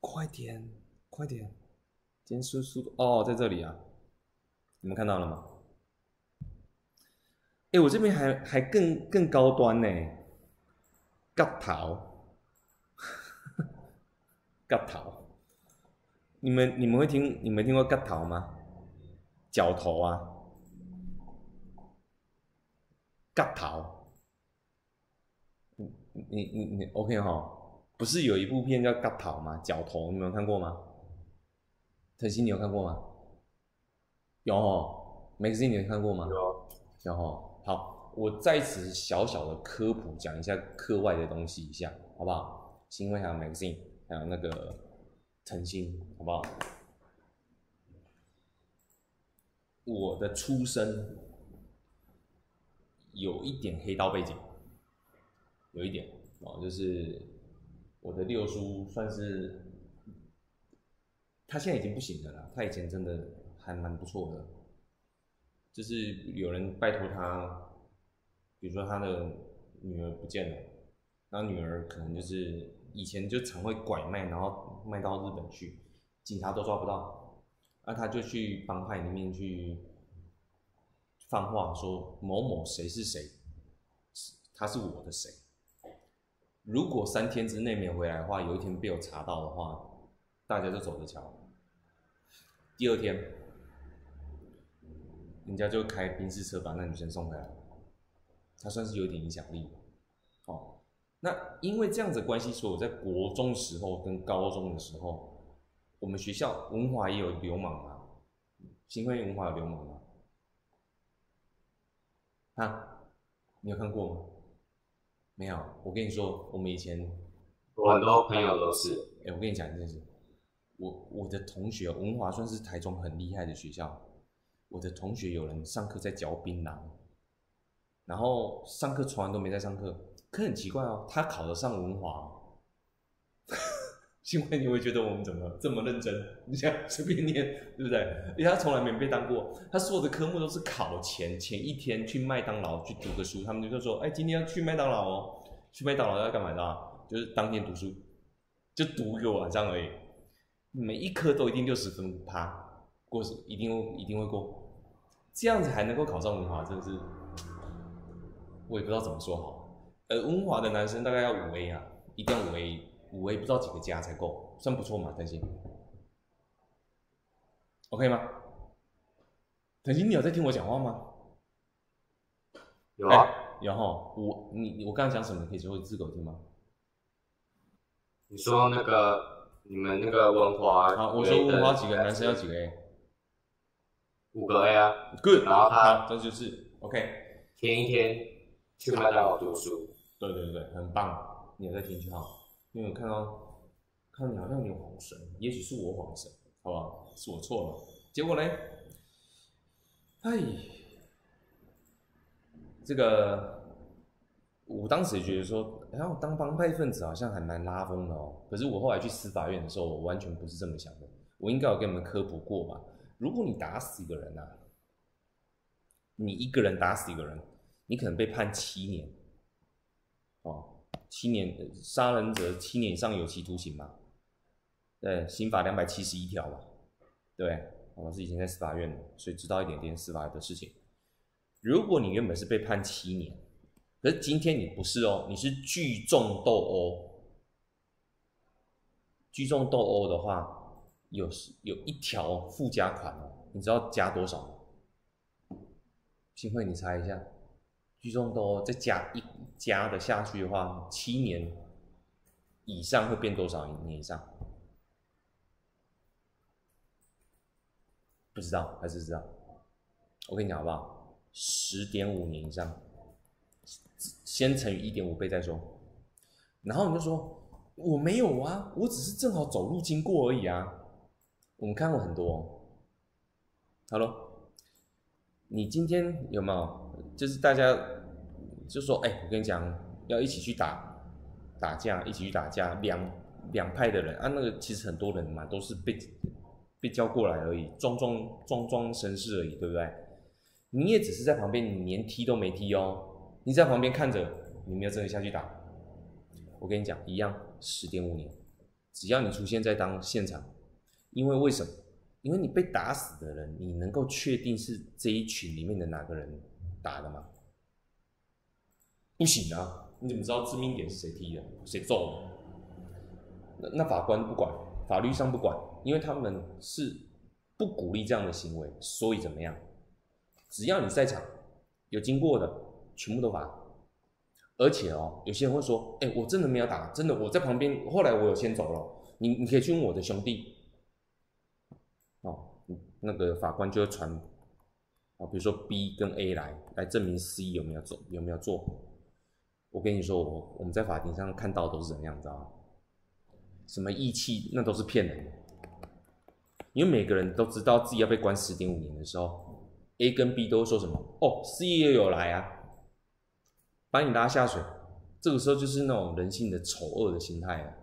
快点快点，减速速度哦，在这里啊，你们看到了吗？哎，我这边还还更更高端呢，夹头，夹头。你们你们会听你们听过“割头”吗？脚头啊，割头。你你你你 OK 哈？不是有一部片叫《割头》吗？脚头，你们有看过吗？腾讯你有看过吗？有哦，梅子你有看过吗？有。有哦，好，我在此小小的科普讲一下课外的东西一下，好不好？新闻还有 magazine，还有那个。诚心，好不好？我的出身有一点黑道背景，有一点哦，就是我的六叔算是，他现在已经不行的了。他以前真的还蛮不错的，就是有人拜托他，比如说他的女儿不见了，然后女儿可能就是。以前就常会拐卖，然后卖到日本去，警察都抓不到，那他就去帮派里面去放话说某某谁是谁，他是我的谁。如果三天之内没回来的话，有一天被我查到的话，大家就走着瞧。第二天，人家就开宾士车把那女生送回来，他算是有点影响力，哦。那因为这样子关系，所以我在国中时候跟高中的时候，我们学校文华也有流氓啊，新会文华有流氓吗？啊，你有看过吗？没有，我跟你说，我们以前我很多朋友都是。哎，我跟你讲一件事，我我的同学文华算是台中很厉害的学校，我的同学有人上课在嚼槟榔，然后上课从来都没在上课。可很奇怪哦，他考得上文华，幸会你会觉得我们怎么这么认真？你想随便念，对不对？因为他从来没被当过，他所有的科目都是考前前一天去麦当劳去读个书，他们就说，哎，今天要去麦当劳哦，去麦当劳要干嘛的？就是当天读书，就读一个晚上而已，每一科都一定六十分趴，过是一定会一定会过，这样子还能够考上文华，真的是，我也不知道怎么说好。呃，文华的男生大概要五 A 啊，一定要五 A。五 A 不知道几个加才够，算不错嘛？腾鑫，OK 吗？腾鑫，你有在听我讲话吗？有啊，有哈。我你我刚刚讲什么？可以说自狗听吗？你说那个你们那个文华，好，我说文华几个男生要几个 A？五个 A 啊，Good。然后他这就是 OK。天一天去麦当劳读书，对对对，很棒，你有在听就好。因为我看到，看到你好像有点恍神，也许是我恍神，好不好？是我错了。结果呢？哎，这个我当时也觉得说，然后当帮派分子好像还蛮拉风的哦。可是我后来去司法院的时候，我完全不是这么想的。我应该有跟你们科普过吧？如果你打死一个人呐，你一个人打死一个人，你可能被判七年，哦。七年杀人者七年以上有期徒刑嘛？对，刑法两百七十一条嘛。对，我是以前在司法院，所以知道一点点司法的事情。如果你原本是被判七年，可是今天你不是哦，你是聚众斗殴。聚众斗殴的话，有有一条附加款哦，你知道加多少吗？幸会，你猜一下。聚众斗殴再加一加的下去的话，七年以上会变多少年以上？不知道还是知道？我跟你讲好不好？十点五年以上，先乘以一点五倍再说。然后你就说我没有啊，我只是正好走路经过而已啊。我们看过很多。好了，你今天有没有？就是大家就说，哎，我跟你讲，要一起去打打架，一起去打架，两两派的人啊，那个其实很多人嘛，都是被被叫过来而已，装装装装绅士而已，对不对？你也只是在旁边，你连踢都没踢哦，你在旁边看着，你没有真的下去打。我跟你讲，一样，十点五年，只要你出现在当现场，因为为什么？因为你被打死的人，你能够确定是这一群里面的哪个人。打的吗？不行啊！你怎么知道致命点是谁踢的、谁揍的？那那法官不管，法律上不管，因为他们是不鼓励这样的行为，所以怎么样？只要你在场，有经过的，全部都罚。而且哦，有些人会说：“哎，我真的没有打，真的我在旁边。后来我有先走了，你你可以去问我的兄弟。”哦，那个法官就会传。啊，比如说 B 跟 A 来来证明 C 有没有做有没有做，我跟你说，我我们在法庭上看到都是怎样，知道吗？什么义气，那都是骗人的。因为每个人都知道自己要被关十点五年的时候，A 跟 B 都会说什么？哦，C 也有来啊，把你拉下水。这个时候就是那种人性的丑恶的心态了。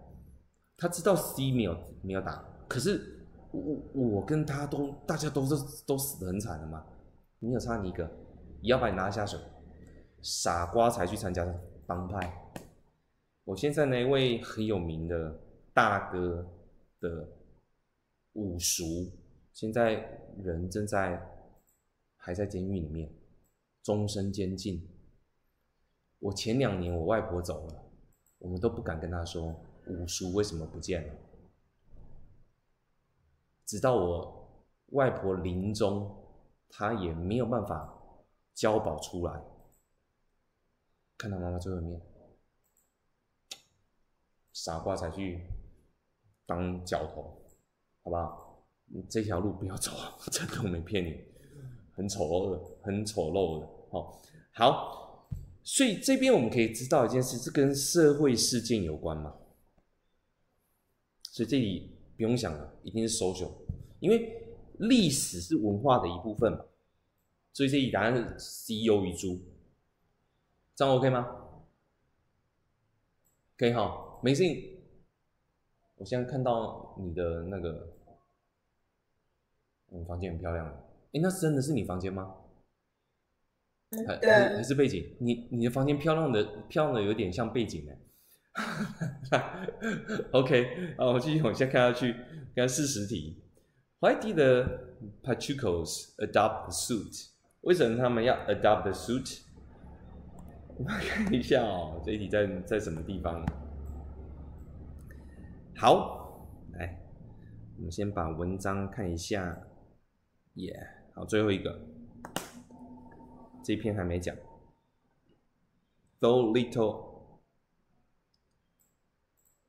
他知道 C 没有没有打，可是我我跟他都大家都是都死得很惨的嘛。你有差你一个，也要把你拉下水，傻瓜才去参加帮派。我现在那一位很有名的大哥的五叔，现在人正在还在监狱里面，终身监禁。我前两年我外婆走了，我们都不敢跟他说五叔为什么不见了，直到我外婆临终。他也没有办法交保出来，看到妈妈最后一面，傻瓜才去当教头，好不好？你这条路不要走，真的我没骗你，很丑陋的，很丑陋的。好，好，所以这边我们可以知道一件事，这跟社会事件有关嘛？所以这里不用想了，一定是 social，因为。历史是文化的一部分嘛，所以这一答案是 C 优于猪，这样 OK 吗？可以哈，没事。我现在看到你的那个，你房间很漂亮。哎，那真的是你房间吗？还还还是背景？你你的房间漂亮的漂亮的有点像背景哎。OK，好，我继续往下看下去，看四十题。Why did the Pachucos adopt the suit？为什么他们要 adopt the suit？我们看一下哦，这一题在在什么地方？好，来，我们先把文章看一下。耶，好，最后一个，这篇还没讲。Though little,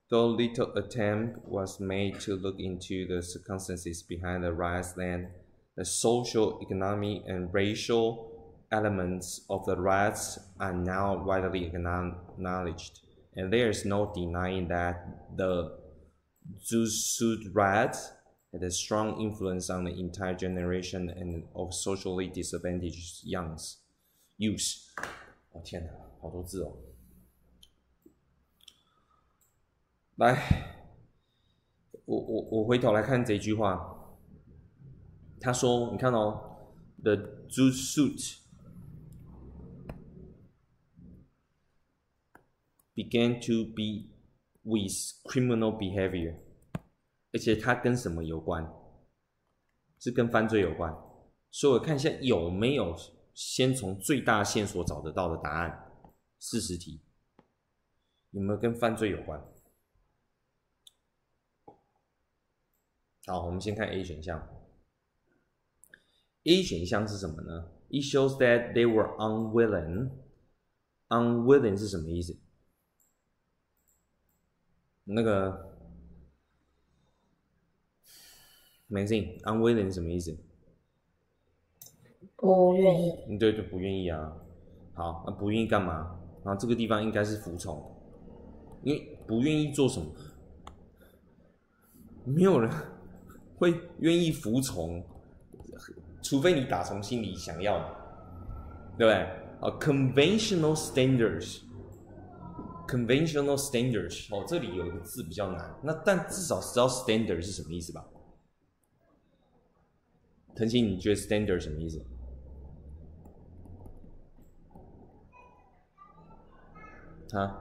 though little attempt was made to look into the circumstances behind the rise, then the social, economic, and racial elements of the riots are now widely acknowledged, and there is no denying that the Zusud riots had a strong influence on the entire generation and of socially disadvantaged youngs Use，。哦天哪，好多字哦！来，我我我回头来看这句话，他说：“你看哦，the JU suit。” began to be with criminal behavior，而且它跟什么有关？是跟犯罪有关。所以我看一下有没有先从最大线索找得到的答案。四十题有没有跟犯罪有关？好，我们先看 A 选项。A 选项是什么呢？It shows that they were unwilling。unwilling 是什么意思？那个没劲，unwilling 是什么意思？不愿意。嗯，对，就不愿意啊。好，那不愿意干嘛？啊，这个地方应该是服从，因为不愿意做什么，没有人会愿意服从，除非你打从心里想要，对不对？啊，conventional standards。Conventional standards 哦，这里有一个字比较难，那但至少知道 standard 是什么意思吧？腾鑫，你觉得 standard 什么意思？啊？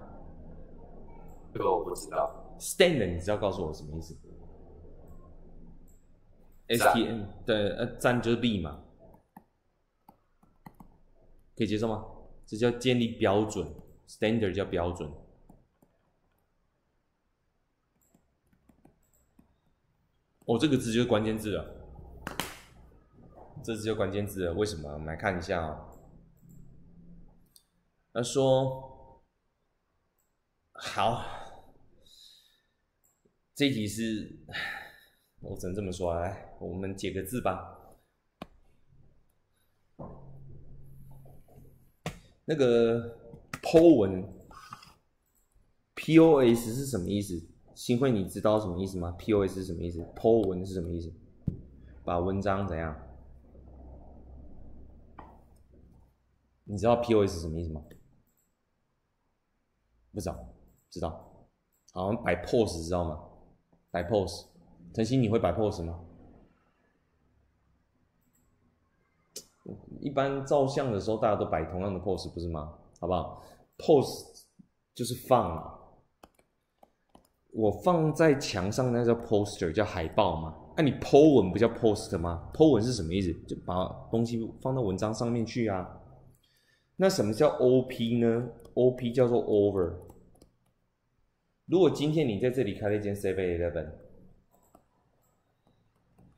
这个我不知道。Stand，你知道告诉我什么意思？S T N 对，呃，站就是立嘛，可以接受吗？这叫建立标准。Standard 叫标准，哦，这个字就是关键字了，这字就关键字了。为什么？我们来看一下啊。他说：“好，这题是，我只能这么说。来，我们解个字吧。那个。” Po 文，POS 是什么意思？新会，你知道什么意思吗？POS 是什么意思？Po 文是什么意思？把文章怎样？你知道 POS 是什么意思吗？不知道，知道。好像，摆 pose 知道吗？摆 pose，陈鑫，你会摆 pose 吗？一般照相的时候，大家都摆同样的 pose，不是吗？好不好？pose 就是放嘛，我放在墙上那叫 poster，叫海报嘛。那你 po 文不叫 post 吗？po 文是什么意思？就把东西放到文章上面去啊。那什么叫 op 呢？op 叫做 over。如果今天你在这里开了一间 Seven Eleven，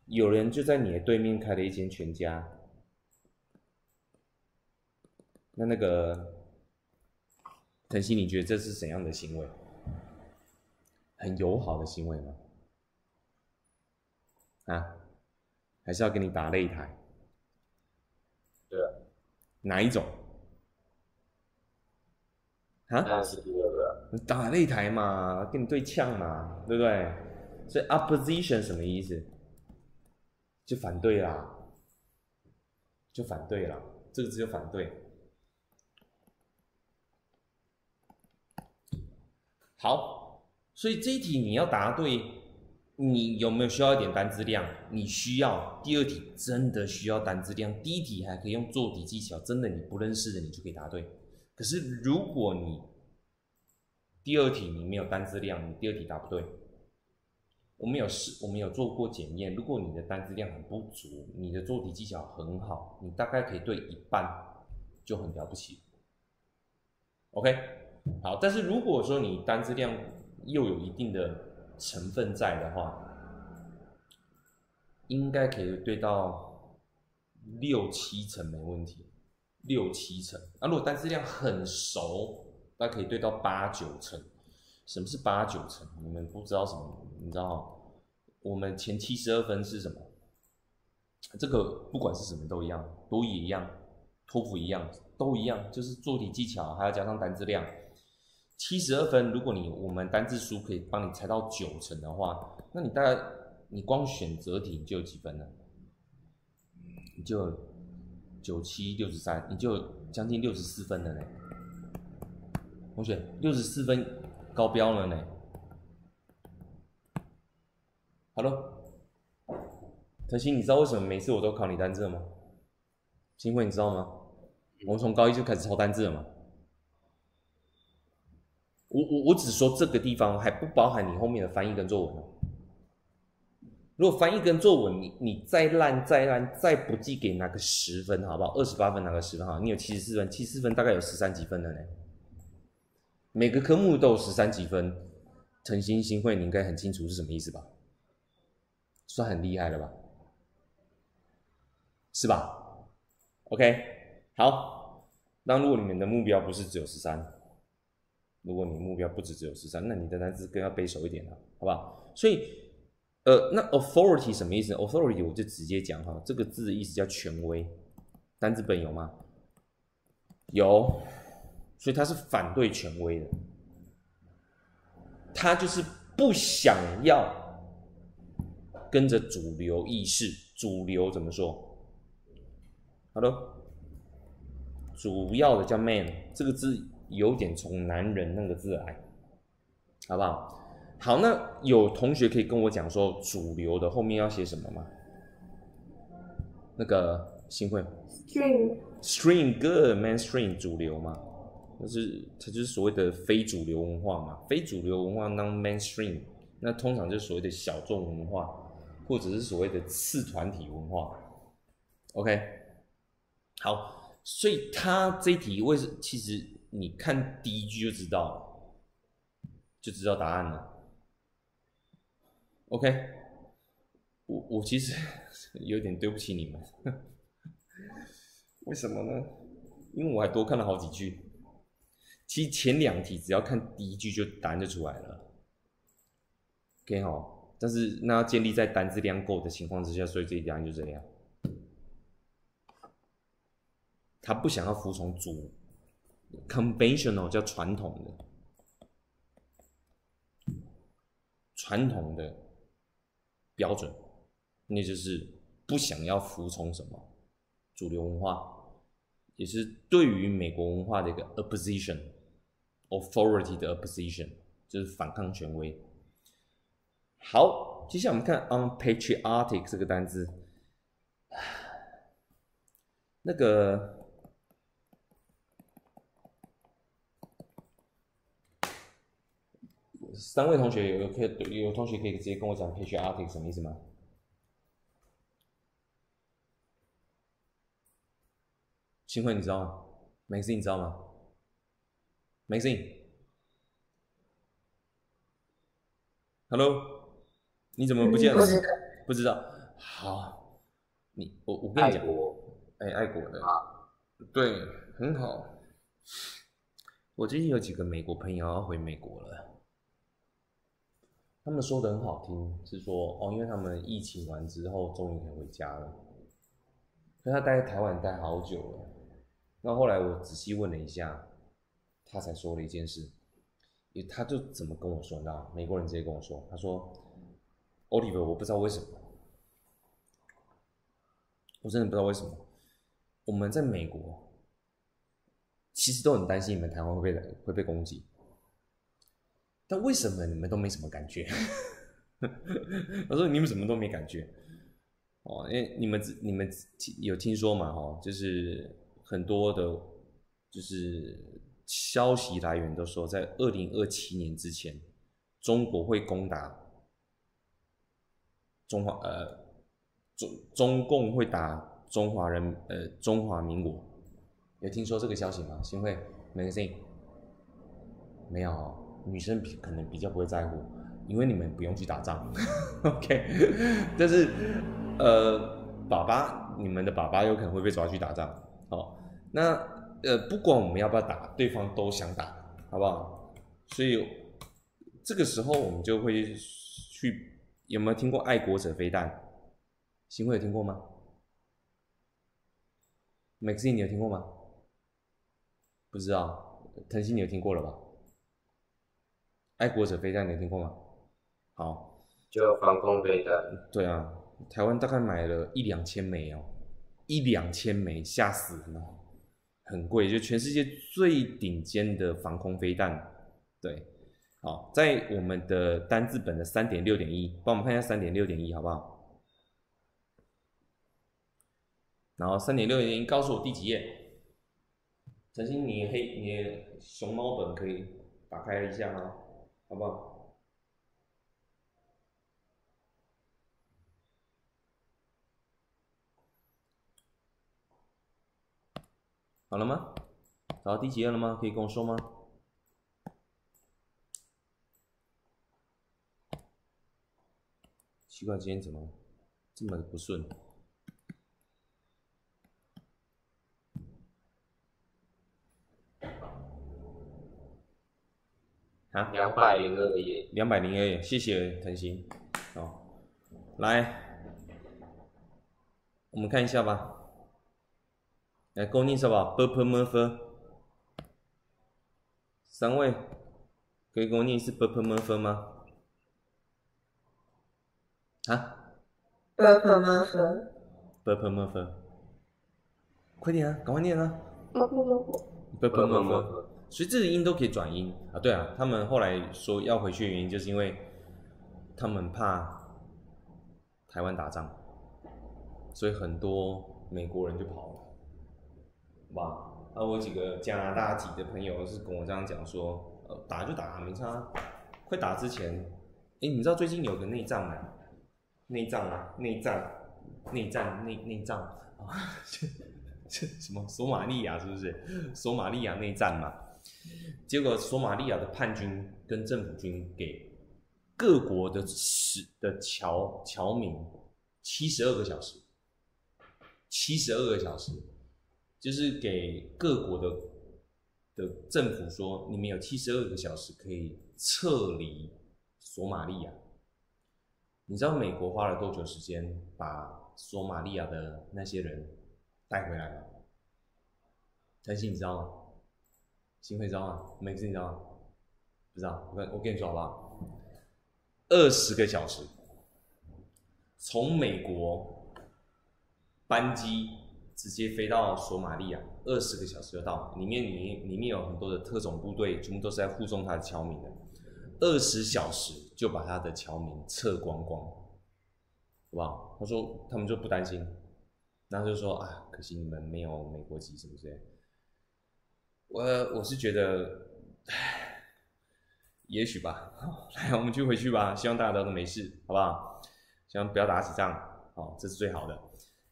有人就在你的对面开了一间全家，那那个。晨曦，你觉得这是怎样的行为？很友好的行为吗？啊？还是要给你打擂台？对。哪一种？啊？是第二个。打擂台嘛，跟你对呛嘛，对不对？所以 opposition 什么意思？就反对啦，就反对了，这个字就反对。好，所以这一题你要答对，你有没有需要一点单字量？你需要。第二题真的需要单字量，第一题还可以用做题技巧，真的你不认识的你就可以答对。可是如果你第二题你没有单字量，你第二题答不对。我们有试，我们有做过检验。如果你的单词量很不足，你的做题技巧很好，你大概可以对一半，就很了不起。OK，好。但是如果说你单词量又有一定的成分在的话，应该可以对到六七成没问题，六七成。那如果单词量很熟，那可以对到八九成。什么是八九成？你们不知道什么？你知道我们前七十二分是什么？这个不管是什么都一样，多语一样，托福一样，都一样，就是做题技巧，还要加上单字量。七十二分，如果你我们单字书可以帮你猜到九成的话，那你大概你光选择题你就有几分了？你就九七六十三，你就将近六十四分了呢。同学，六十四分。高标了呢。Hello，特鑫，你知道为什么每次我都考你单字吗？新会，你知道吗？我们从高一就开始抄单字了嘛。我我我只说这个地方还不包含你后面的翻译跟作文如果翻译跟作文你你再烂再烂再不计给拿个十分好不好？二十八分拿个十分好，你有七十四分，七十四分大概有十三几分了呢。每个科目都有十三几分，诚心心会，你应该很清楚是什么意思吧？算很厉害了吧？是吧？OK，好。那如果你们的目标不是只有十三，如果你目标不止只有十三，那你的单词更要背熟一点了，好不好？所以，呃，那 authority 什么意思？authority 我就直接讲哈，这个字的意思叫权威。单字本有吗？有。所以他是反对权威的，他就是不想要跟着主流意识。主流怎么说？好的，主要的叫 man，这个字有点从男人那个字来，好不好？好，那有同学可以跟我讲说，主流的后面要写什么吗？那个新会，string good mainstream 主流吗？就是它就是所谓的非主流文化嘛，非主流文化 non-mainstream，那通常就是所谓的小众文化，或者是所谓的次团体文化。OK，好，所以他这一题为什其实你看第一句就知道了，就知道答案了。OK，我我其实 有点对不起你们，为什么呢？因为我还多看了好几句。其实前两题只要看第一句就答案就出来了，OK 好，但是那要建立在单字量够的情况之下，所以这一答案就这样。他不想要服从主，conventional 叫传统的，传统的标准，那就是不想要服从什么主流文化，也是对于美国文化的一个 opposition。Authority 的 opposition 就是反抗权威。好，接下来我们看 unpatriotic 这个单词。那个三位同学有可以有同学可以直接跟我讲 patriotic 什么意思吗？新会你知道吗？梅斯你知道吗？Maxine，Hello，你怎么不见了？不知道。好，你我我跟你讲，哎，爱国的，对，很好。我最近有几个美国朋友要回美国了，他们说的很好听，是说哦，因为他们疫情完之后终于可以回家了。可他待在台湾待好久了，那后来我仔细问了一下。他才说了一件事，他就怎么跟我说呢？美国人直接跟我说，他说：“Oliver，我不知道为什么，我真的不知道为什么，我们在美国，其实都很担心你们台湾会被会被攻击，但为什么你们都没什么感觉？我说你们怎么都没感觉？哦，因为你们你们有听说嘛？哦，就是很多的，就是消息来源都说，在二零二七年之前，中国会攻打中华呃中中共会打中华人呃中华民国，有听说这个消息吗？新会没信没有，女生可能比较不会在乎，因为你们不用去打仗，OK，但是。呃，爸爸，你们的爸爸有可能会被抓去打仗，好，那呃，不管我们要不要打，对方都想打，好不好？所以这个时候我们就会去，有没有听过爱国者飞弹？新会有听过吗？Maxine 你有听过吗？不知道，腾讯你有听过了吧？爱国者飞弹你有听过吗？好，就防空飞弹。对啊。台湾大概买了一两千枚哦，一两千枚，吓死人哦，很贵，就全世界最顶尖的防空飞弹。对，好，在我们的单字本的三点六点一，帮我们看一下三点六点一好不好？然后三点六点一，告诉我第几页？陈鑫，你黑，你熊猫本可以打开一下吗？好不好？好了吗？找到第几页了吗？可以跟我说吗？奇怪，今天怎么这么不顺？啊？两百零二页。两百零二页，谢谢腾讯。好，来，我们看一下吧。来，公念是吧？b p m f，三位可以跟我念一次 b p m f 吗？啊？b p m f，b p m f，快点啊，赶快念啊！b p m f，b p m f，所以这个音都可以转音啊。对啊，他们后来说要回去的原因，就是因为他们怕台湾打仗，所以很多美国人就跑了。吧，啊，我几个加拿大籍的朋友是跟我这样讲说，呃，打就打，没差。快打之前，哎，你知道最近有个内战吗？内战啊，内战，内战，内内战啊，这这什么索马利亚是不是？索马利亚内战嘛。结果索马利亚的叛军跟政府军给各国的使的侨侨民七十二个小时，七十二个小时。就是给各国的的政府说，你们有七十二个小时可以撤离索马利亚。你知道美国花了多久时间把索马利亚的那些人带回来吗？陈曦你知道吗？新会知道吗？美子你知道吗？不知道，我我跟你说好不好？二十个小时，从美国班机。直接飞到索马利亚，二十个小时就到。里面里里面有很多的特种部队，全部都是在护送他的侨民的。二十小时就把他的侨民撤光光，好不好？他说他们就不担心，然后就说啊，可惜你们没有美国籍，是不是？我我是觉得，唉，也许吧。来，我们就回去吧。希望大家都没事，好不好？希望不要打起仗，好，这是最好的。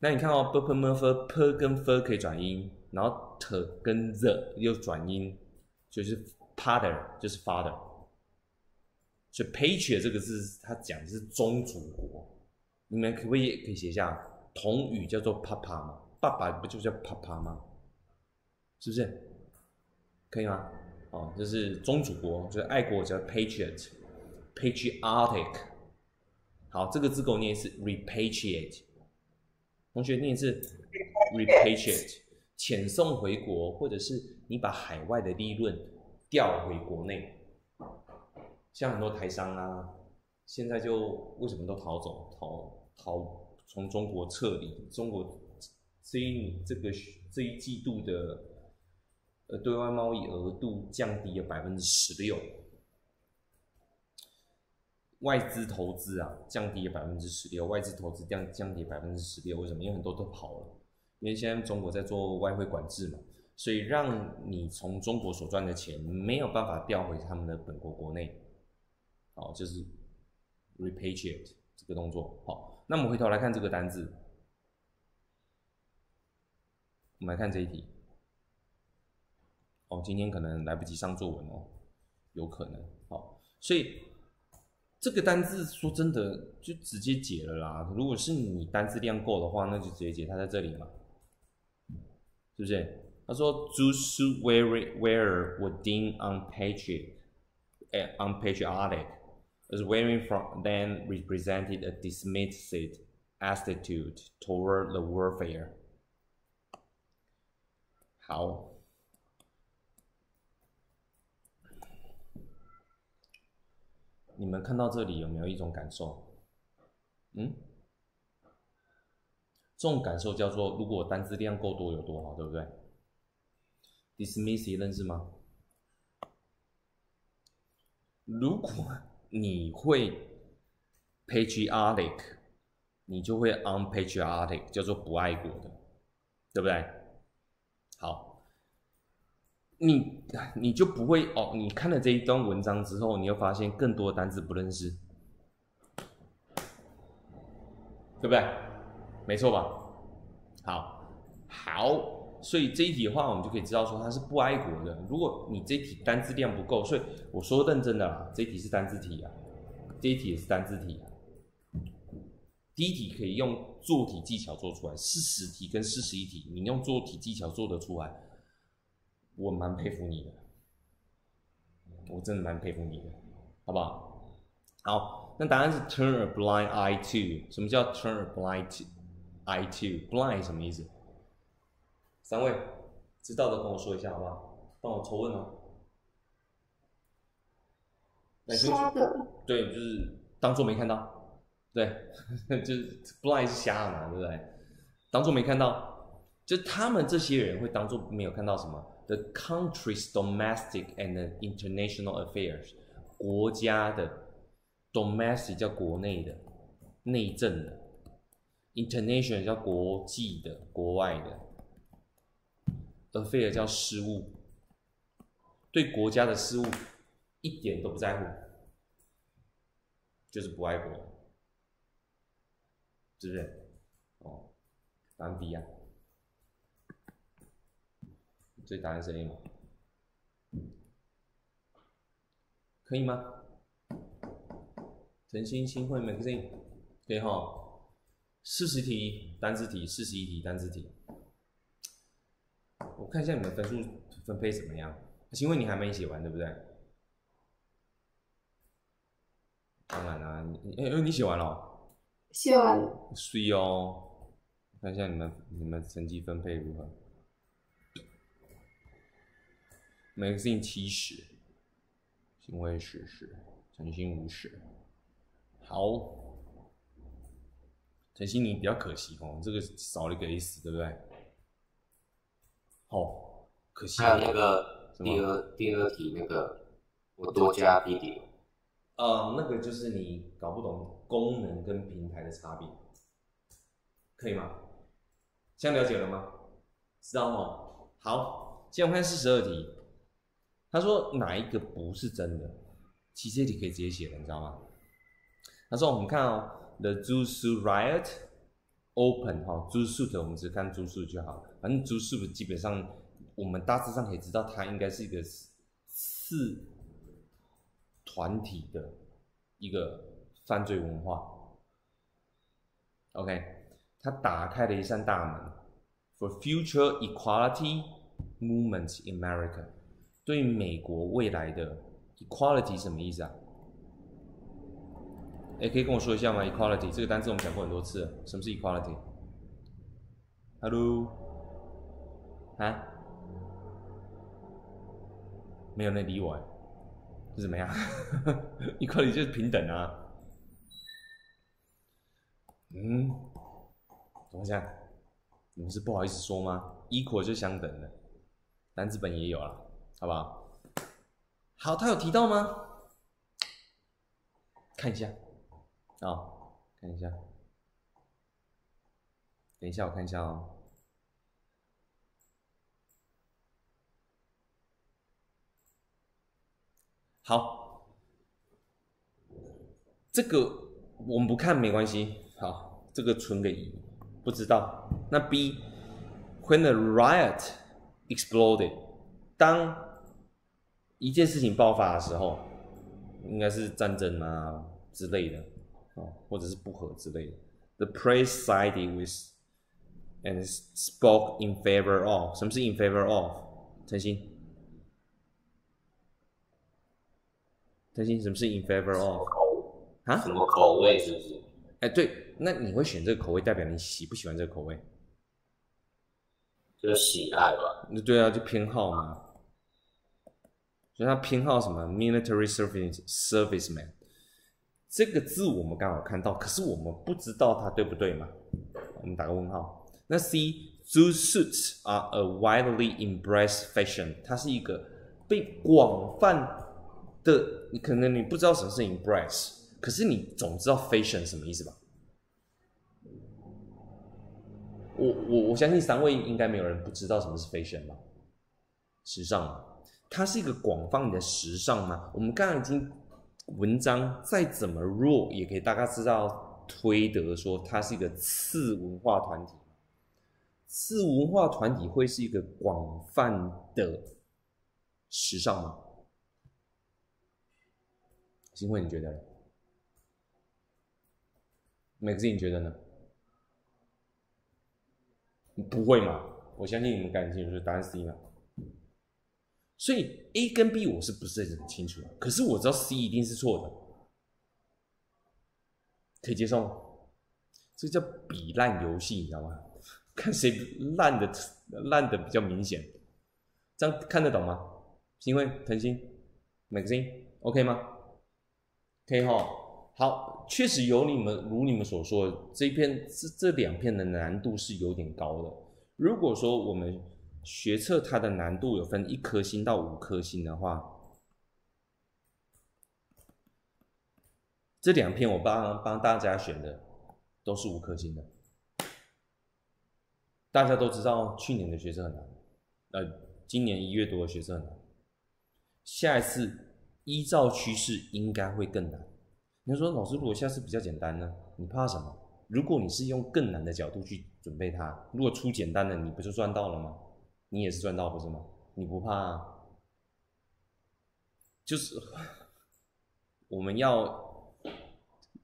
那你看哦 bpmfer p 跟 f 可以转音，然后 t 跟 the 又转音，就是 father 就是 father，所以 patriot 这个字它讲的是宗主国，你们可不可以可以写一下同语叫做 papa 吗？爸爸不就叫 papa 吗？是不是？可以吗？哦，就是宗主国，就是爱国叫 patriot，patriotic。好，这个字给我念一次，repatriate。同学念是 repatriate，遣送回国，或者是你把海外的利润调回国内。像很多台商啊，现在就为什么都逃走、逃逃从中国撤离？中国这一这个这一季度的呃对外贸易额度降低了百分之十六，外资投资啊降低了百分之十六，外资投资降降低百分之十六，为什么？因为很多都跑了，因为现在中国在做外汇管制嘛，所以让你从中国所赚的钱没有办法调回他们的本国国内，好，就是 repatriate 这个动作。好，那我们回头来看这个单字，我们来看这一题。哦，今天可能来不及上作文哦，有可能。好，所以这个单字说真的就直接解了啦。如果是你单字量够的话，那就直接解，它在这里嘛，是不是？他说，Those were were were deemed unpatriotic, unpatriotic, as wearing from then represented a dismissive attitude toward the warfare. 好。你们看到这里有没有一种感受？嗯，这种感受叫做，如果单字量够多有多好，对不对？Dismiss 认识吗？如果你会 patriotic，你就会 unpatriotic，叫做不爱国的，对不对？好。你你就不会哦？你看了这一段文章之后，你又发现更多单字不认识，对不对？没错吧？好，好，所以这一题的话，我们就可以知道说它是不爱国的。如果你这题单字量不够，所以我说认真的啦，这一题是单字题啊，这一题也是单字题啊。第一题可以用做题技巧做出来，四十题跟四十一题，你用做题技巧做得出来。我蛮佩服你的，我真的蛮佩服你的，好不好？好，那答案是 turn a blind eye to。什么叫 turn a blind eye to？blind 什么意思？三位知道的跟我说一下，好不好？帮我抽问哦。瞎的。对，就是当做没看到。对，就是 blind 是瞎的嘛，对不对？当做没看到，就他们这些人会当做没有看到什么。The country's domestic and international affairs，国家的 domestic 叫国内的、内政的，international 叫国际的、国外的，affair 叫事务，对国家的事务一点都不在乎，就是不爱国，是不是？哦，答案 B 啊。所以答案是 A 吗？可以吗？诚心新会 magazine 可以哈。四十题单字题，四十一题单字题。我看一下你们分数分配怎么样？新会你还没写完对不对？当然啦，你哎哎你写完了？写完。睡哦。看一下你们你们成绩分配如何？magazine 七十，行为十十，诚心五十。好，诚心你比较可惜哦，这个少了一个 S，对不对？哦，可惜。还有那个第二第二题那个，我多加一点。呃，那个就是你搞不懂功能跟平台的差别，可以吗？现在了解了吗？知道吗？好，现在看四十二题。他说哪一个不是真的？其实这题可以直接写的，你知道吗？他说我们看哦，The Zoo Zoo Riot Open 哈，Zoo Suit 我们只看 Zoo Suit 就好，反正 Zoo Suit 基本上我们大致上可以知道它应该是一个四团体的一个犯罪文化。OK，它打开了一扇大门，For future equality movements in America。对美国未来的 equality 什么意思啊？哎，可以跟我说一下吗？equality 这个单词我们讲过很多次了，什么是 equality？Hello，啊？没有人理我，是怎么样？equality 就是平等啊。嗯，怎么讲？你们是不好意思说吗？equal 就相等的，单词本也有了。好不好？好，他有提到吗？看一下，啊、看一下，等一下我看一下哦。好，这个我们不看没关系。好，这个存个疑，不知道。那 B，when the riot exploded，当一件事情爆发的时候，应该是战争啊之类的，哦，或者是不和之类的。The press sided with and spoke in favor of。什么是 in favor of？陈鑫，陈鑫，什么是 in favor of？啊什？么口味是不是？哎，对，那你会选这个口味，代表你喜不喜欢这个口味？就是喜爱吧。那对啊，就偏好嘛。所以他偏好什么？military service serviceman 这个字我们刚好看到，可是我们不知道它对不对嘛？我们打个问号。那 C zoo suits are a widely embraced fashion，它是一个被广泛的，你可能你不知道什么是 embrace，可是你总知道 fashion 什么意思吧？我我我相信三位应该没有人不知道什么是 fashion 吧？时尚，它是一个广泛的时尚吗？我们刚刚已经文章再怎么弱，也可以大概知道推得说它是一个次文化团体。次文化团体会是一个广泛的时尚吗？新慧，你觉得呢？美克斯，你觉得呢？不会嘛？我相信你们感情就是答案 C 嘛。所以 A 跟 B 我是不是很清楚？可是我知道 C 一定是错的，可以接受吗？这叫比烂游戏，你知道吗？看谁烂的烂的比较明显，这样看得懂吗？因为腾讯、magazine OK 吗？可以哈。好，确实有你们如你们所说，这一篇这这两篇的难度是有点高的。如果说我们学测它的难度有分一颗星到五颗星的话，这两篇我帮帮大家选的都是五颗星的。大家都知道去年的学测很难，呃，今年一月多的学测很难，下一次依照趋势应该会更难。你说老师，如果下次比较简单呢？你怕什么？如果你是用更难的角度去准备它，如果出简单的，你不就赚到了吗？你也是赚到不是吗？你不怕、啊？就是 我们要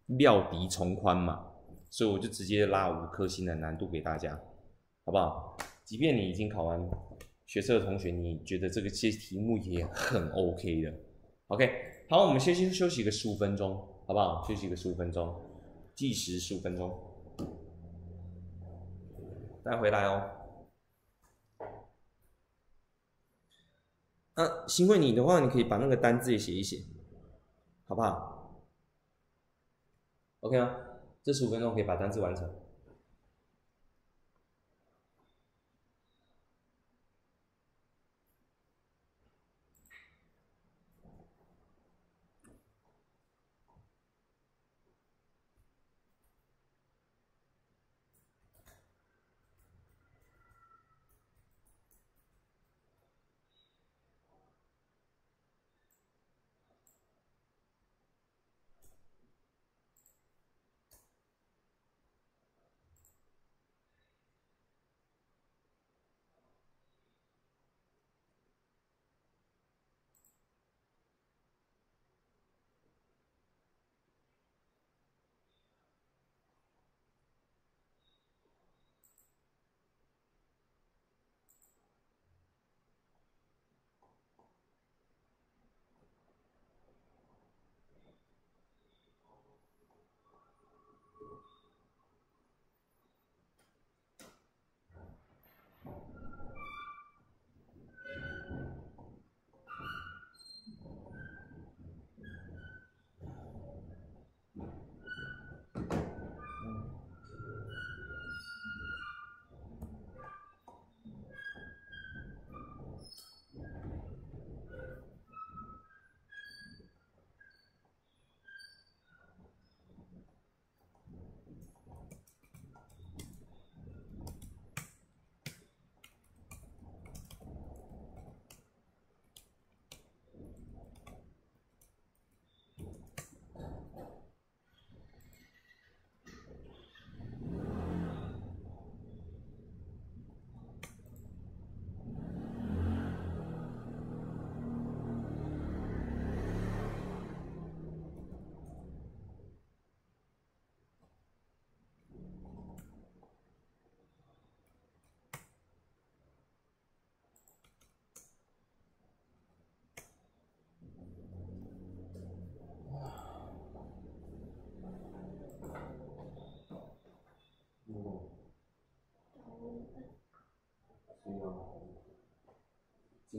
料敌从宽嘛，所以我就直接拉五颗星的难度给大家，好不好？即便你已经考完学测的同学，你觉得这个些题目也很 OK 的，OK。好，我们先先休息个十五分钟，好不好？休息个十五分钟，计时十五分钟，再回来哦。那新慧你的话，你可以把那个单字也写一写，好不好？OK 啊，这十五分钟可以把单字完成。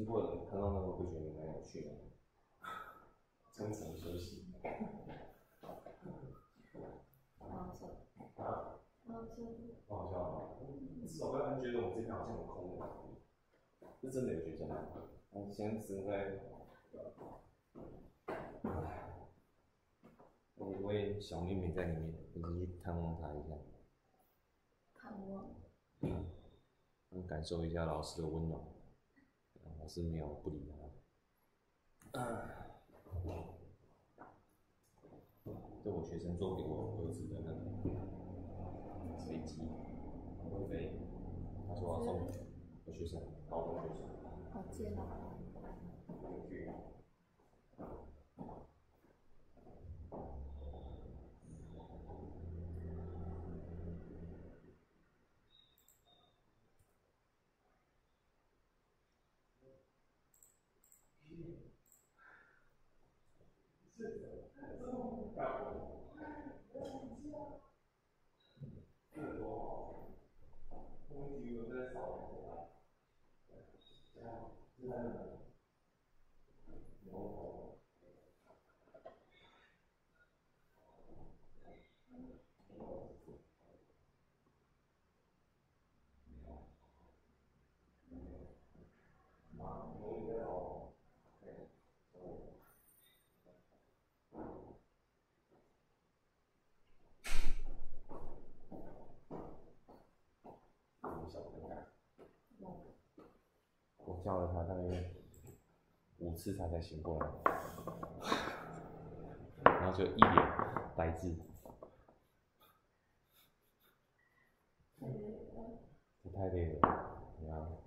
经过的人看到那个会觉得蛮有趣的，真诚休息。好好笑。不好笑啊！至少不要人觉得我们这边好像很空的，是真的有学生啊。我现在只在，唉，我我也小妹妹在里面，我就去探望她一下，探望，嗯，感受一下老师的温暖。老师没有不理她。啊，这我学生做给我儿子的那个飞机，会飞。他说要送我学生，高中学生。好贱啊！叫了他大概五次，他才醒过来，然后就一脸呆滞。不太累了，然后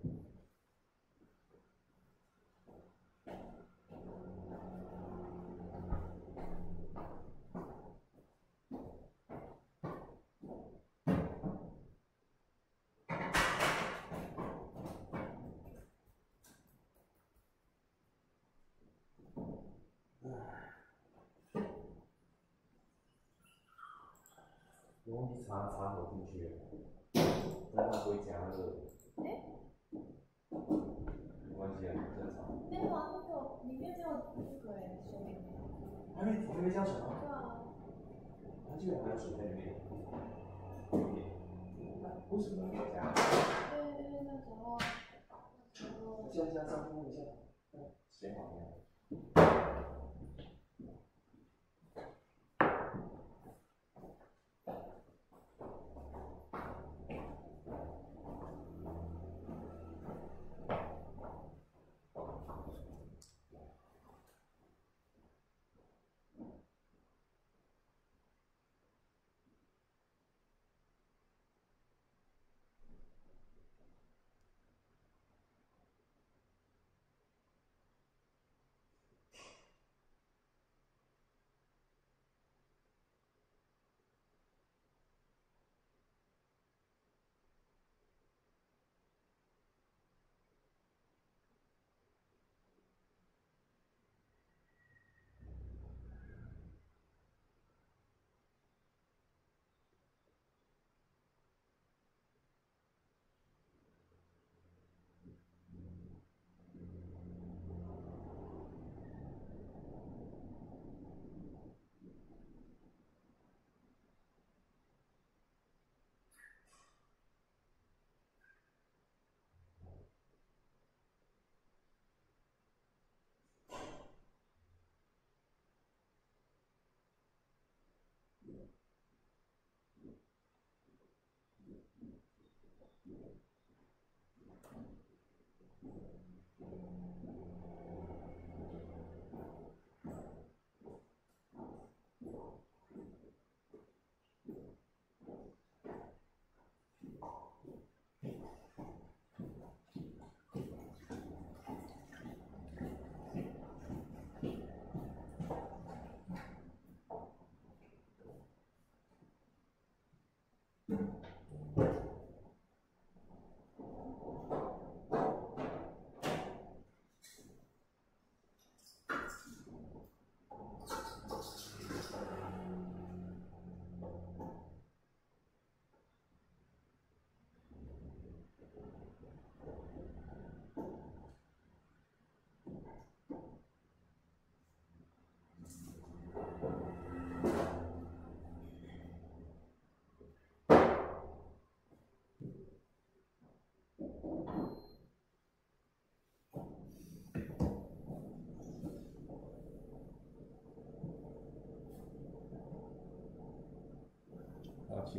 我忘记插插头进去了，但它不会加热。没关系啊，正常。没有啊，那个里面没有这个哎，说明没有。还没，还没加水吗？对啊，它基本上还有水在里面。为什么没有加？因为因为那时候，那时候加加一下，水好像。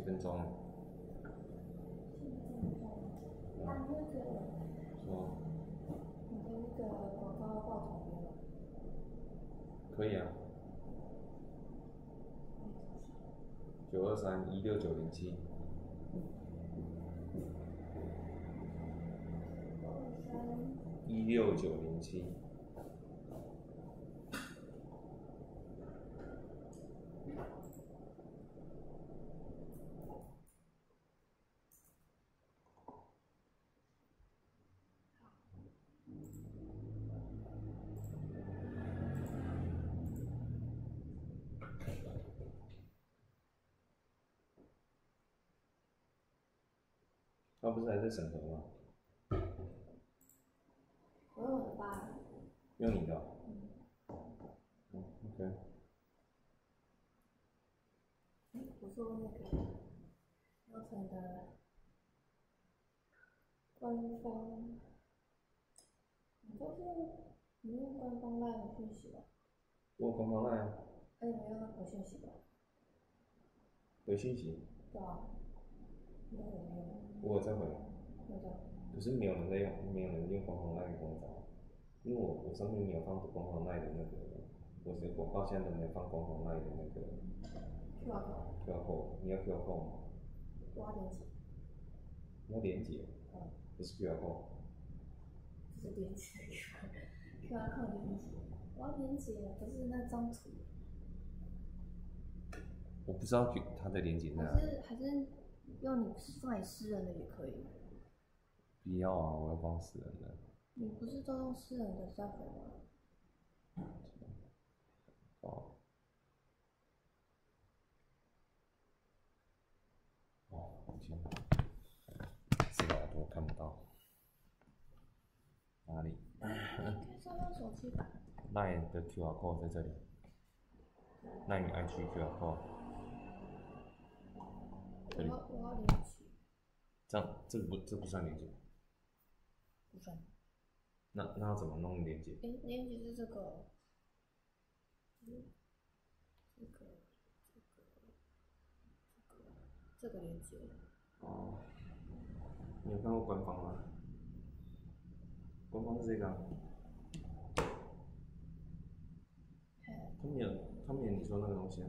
分钟。了，啊，那个说你的那个广告报统编了，可以啊，九二三一六九零七，一六九零七。他不是还在审核吗？我的吧，用你的哦。嗯，OK。我说那个标准的官方，你都是你用官方赖的讯息吧？我官方赖啊，哎，你用那个讯息吧？回信息，对啊？我有在回，那个可是没有人在用，没有人用官方赖跟我找，因为我我上面没有放官方赖的那个，我的广告现在都没放官方赖的那个 QR code QR code，你要 QR code 吗？挖连接，你要连接，嗯，不是 QR code。就是连接 QR code 连接，我要连接不是那张图，我不知道它的连接在哪。还是还是用你放你私人的也可以。不要啊，我要放私人的。你不是都用私人的在回吗？哦。哦，抱歉，这个我看不到。哪里？应该是用手机吧？Line 的 QR code 在这里。Line IG QR code。这里，我要我要连接，这样这个不这不算连接。不算。那那要怎么弄连接？连连接是这个，嗯，这个这个这个这个连接，哦，你有看过官方吗？官方是这个、啊，他们有他们有你说那个东西啊。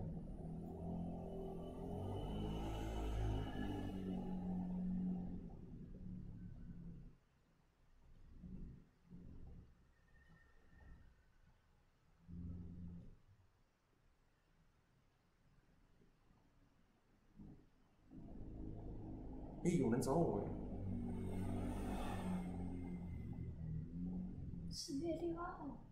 哎、有人找我哎！十月六号。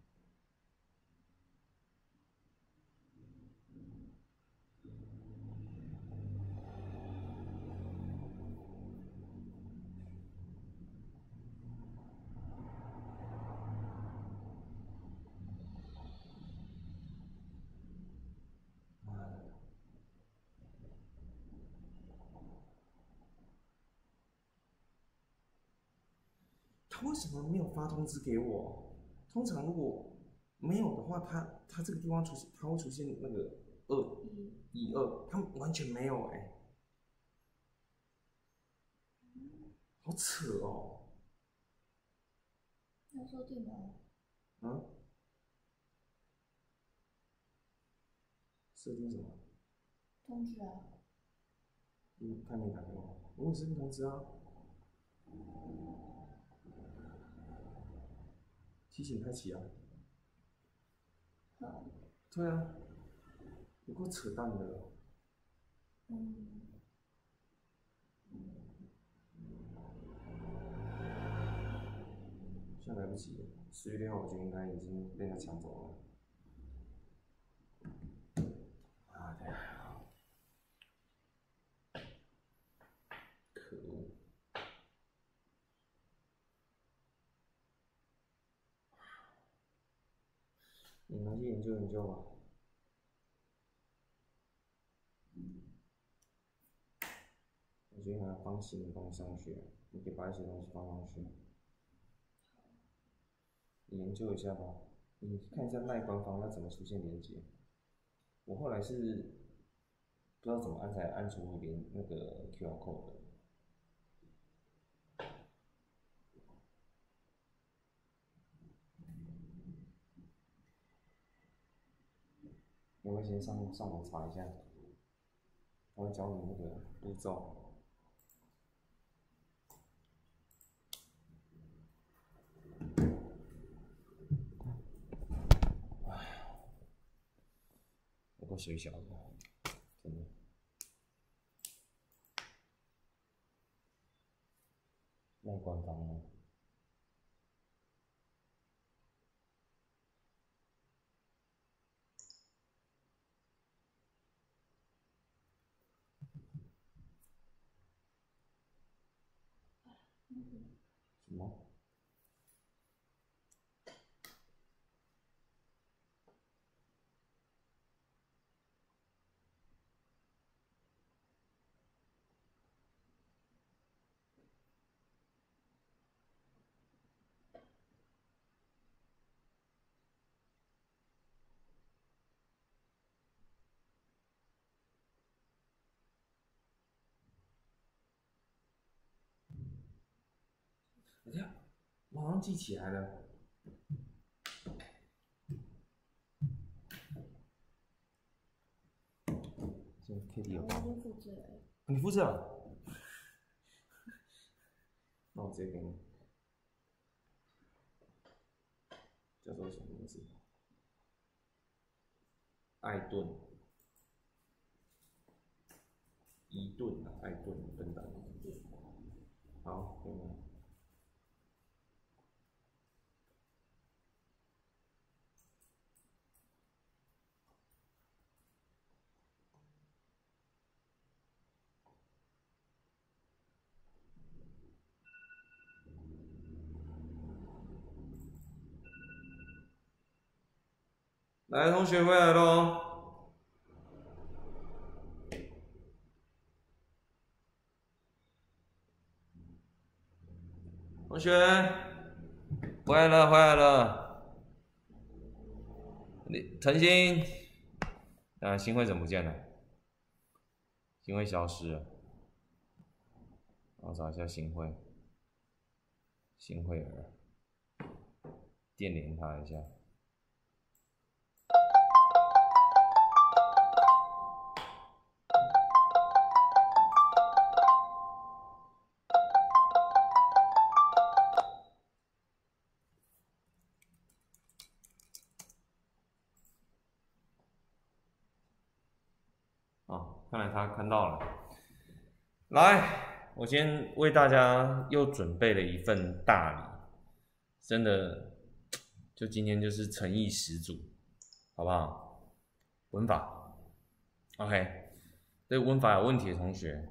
他为什么没有发通知给我？通常如果没有的话，他他这个地方出现，他会出现那个二一，二，他完全没有哎、好扯哦，要说对吗，啊？设定什么？通知啊，嗯，他没打给我，我有设定通知啊。提醒他起啊。好，对啊，有够扯淡的。嗯，现在来不及了，十月六号我就应该已经被他抢走了。妈的！可恶！你拿去研究研究吧。我觉得还要放新的东西上去，你可以把一些东西放上去。你研究一下吧，你看一下赖官方那怎么出现连接。我后来是不知道怎么按才按出连那个 QR code 的。你会先上上网查一下，我会教你那个步骤。有够水小的，真的。那官方吗？什么？哎呀，马上记起来了。这 Kitty 有？我已经复制了。你复制了？那我直接给你，叫做什么名字？艾顿，伊顿啊，艾顿笨蛋。好，给你。来，同学回来喽。同学，回来了，回来了。你陈鑫，啊，新辉怎么不见了？新会消失了。我找一下新辉，新辉儿，电联他一下。看到了。来，我先为大家又准备了一份大礼，真的，就今天就是诚意十足，好不好？文法，OK，对文法有问题的同学，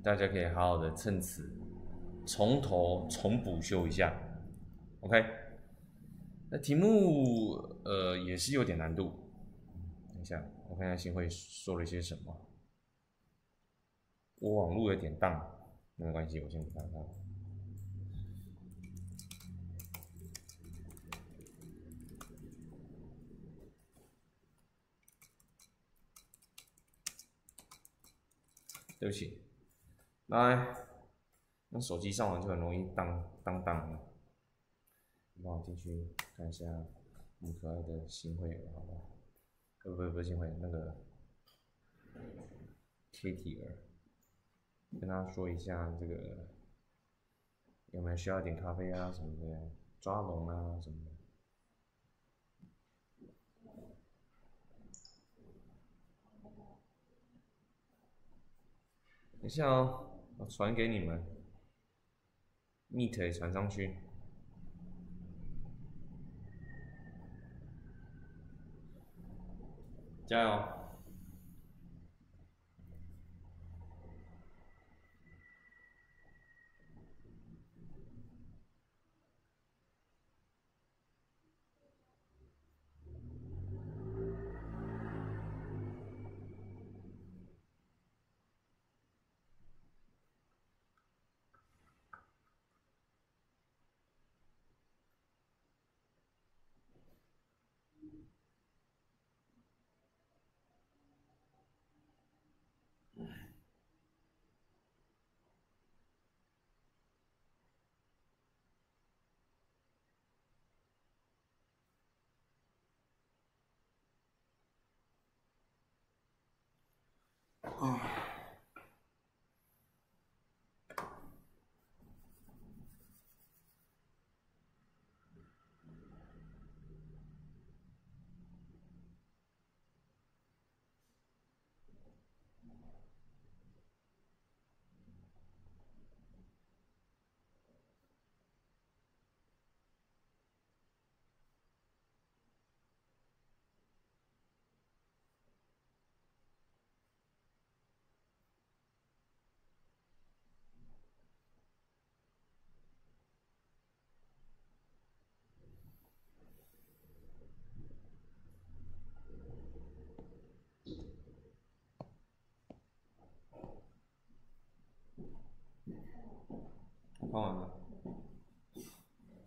大家可以好好的趁此从头重补修一下，OK。那题目呃也是有点难度，等一下我看一下新会说了些什么。我网络有点荡，没关系，我先看看。对不起，来，那手机上网就很容易当当当的。你帮我进去看一下我们可爱的新会员，好不好？呃，不不不新会员，那个 Kitty 儿。跟他说一下这个有没有需要点咖啡啊什么的，抓龙啊什么的。等一下哦，我传给你们，Meet 传上去。加油！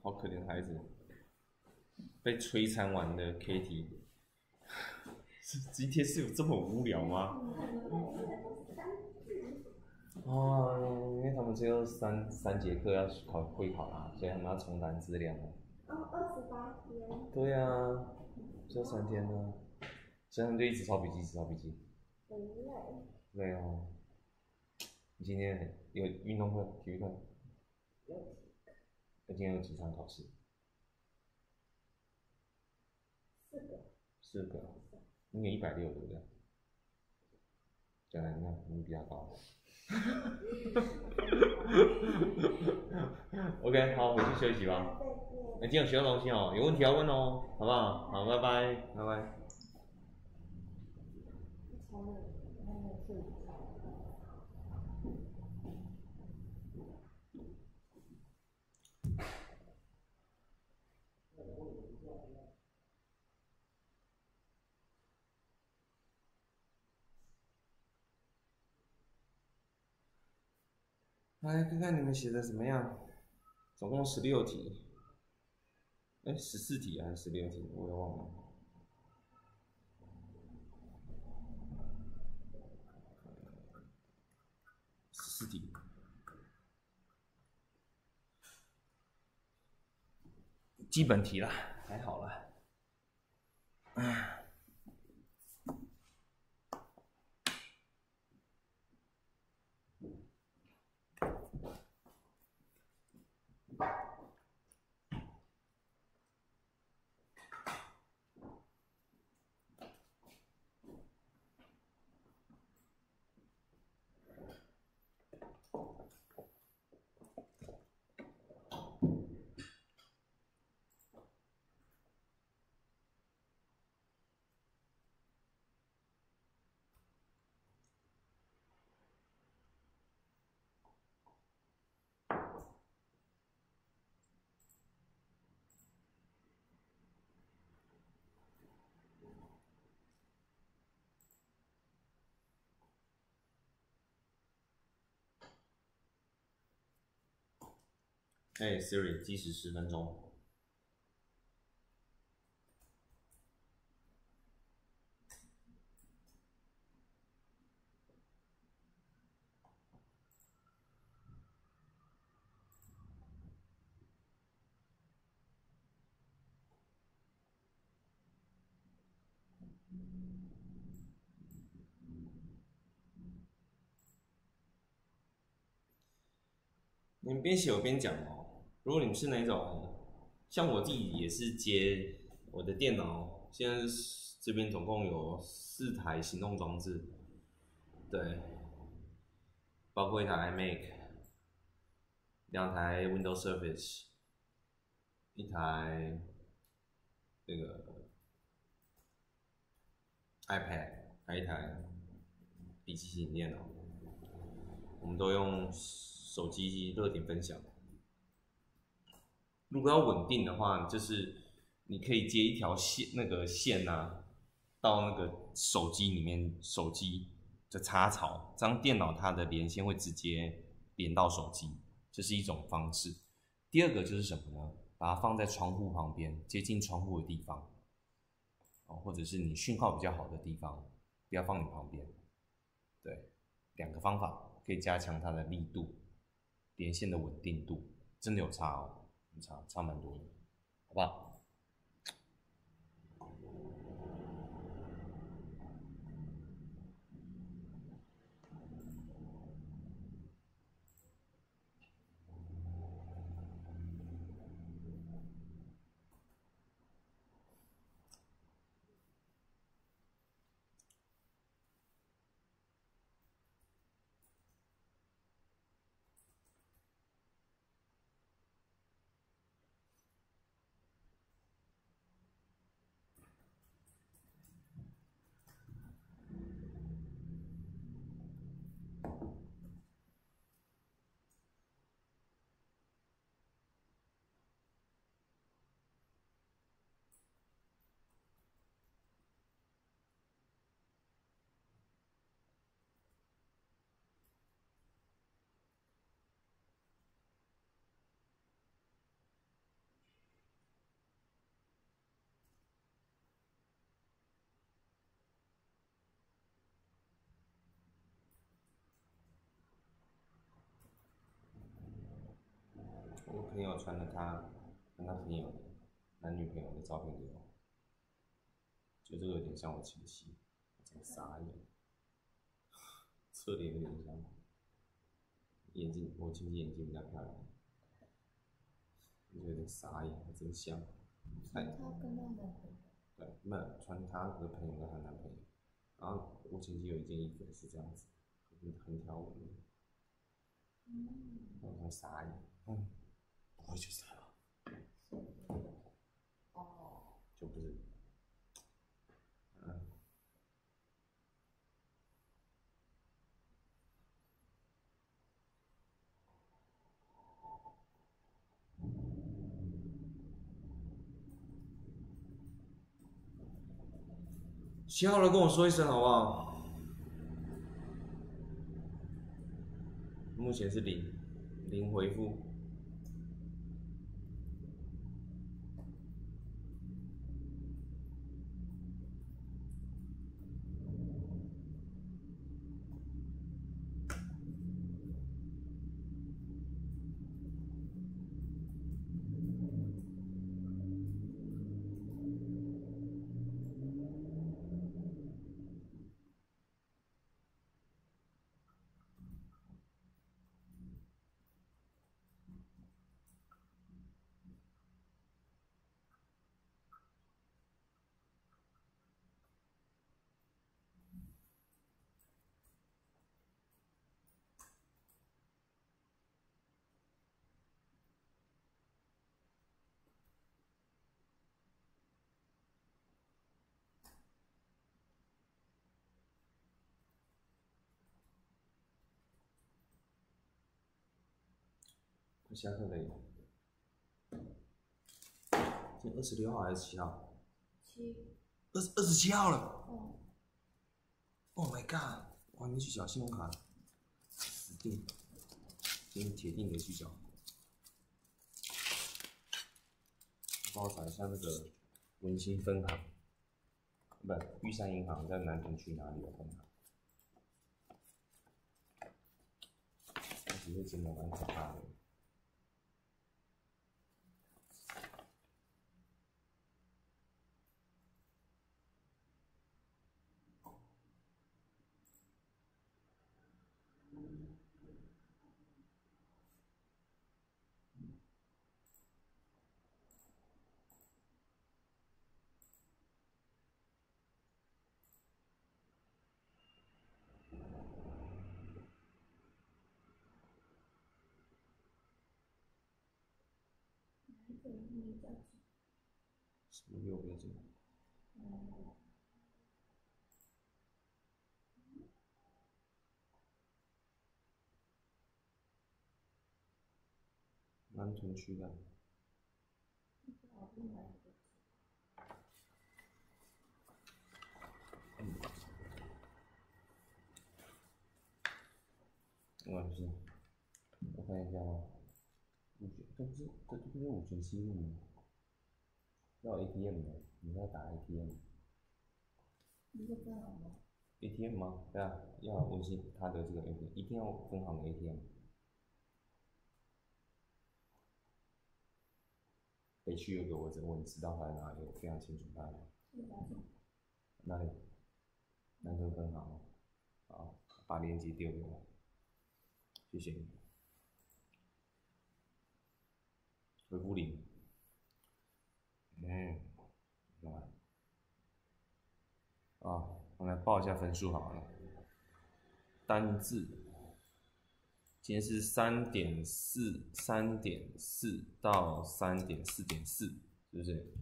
好可怜的孩子，被摧残完的 Kitty，是今天是有这么无聊吗？哦，因为他们最后三三节课要考会考啦，所以他们要重谈资料。哦，二十八天，对呀、啊，这三天呢，所以他们就一直抄笔记，一直抄笔记。很累。对哦。你今天有运动会、体育课？有那今天有几场考试？四个，四个。你有一百六，对不对？对那，你比较高。OK，好，回去休息吧。那今天有学到东西哦，有问题要问哦，好不好？好，拜拜，拜拜。超累，然后睡着。来看看你们写的怎么样，总共十六题，哎，十四题还是十六题，我也忘了。十四题，基本题啦，还好啦。唉。哎，Siri，计时十分钟。你们边写我边讲哦。如果你们是那种，像我自己也是接我的电脑，现在这边总共有四台行动装置，对，包括一台 iMac，两台 Windows Surface，一台那个 iPad，还一台笔记型电脑，我们都用手机热点分享。如果要稳定的话，就是你可以接一条线，那个线啊，到那个手机里面，手机的插槽，这样电脑它的连线会直接连到手机，这是一种方式。第二个就是什么呢？把它放在窗户旁边，接近窗户的地方，哦，或者是你讯号比较好的地方，不要放你旁边。对，两个方法可以加强它的力度，连线的稳定度，真的有差哦。差差蛮多的，好不好？朋友传了他跟他朋友男女朋友的照片给我，觉得这个有点像我亲戚，我真傻眼，侧脸有点像，眼睛我亲戚眼睛比较漂亮，我觉得有点傻眼，还真像。他跟他男朋友，对，没有传她的朋友跟她男朋友，然后我亲戚有一件衣服也是这样子，很很条纹的，嗯，我很傻眼，嗯，不会就是他吧？哦，就不是，嗯，写好了跟我说一声好不好？目前是零零回复。快下课了耶！今二十六号还是七号？七，二十二十七号了哦，！Oh my god！我还没去缴信用卡，死定！今天铁定得去缴。帮我找一下那个文心分行，不，玉山银行在南屯区哪里有分行？其实真的蛮可怕的。什么六倍镜？嗯，南屯区的。不知道是？我看一下啊，五卷，这不是这这不是五卷七路吗？要 ATM 的，你要打 ATM。一个分行吗？ATM 吗？对啊，要微信他的这个 ATM，一定要分行的 ATM。北区有个我只我你知道他在哪里，我非常清楚他的哪里。是哪里？南屯分行。好，把链接丢给我，谢谢你。回复零。嗯，来。啊，我来报一下分数好了。单字，今天是三点四，三点四到三点四点四，是不是？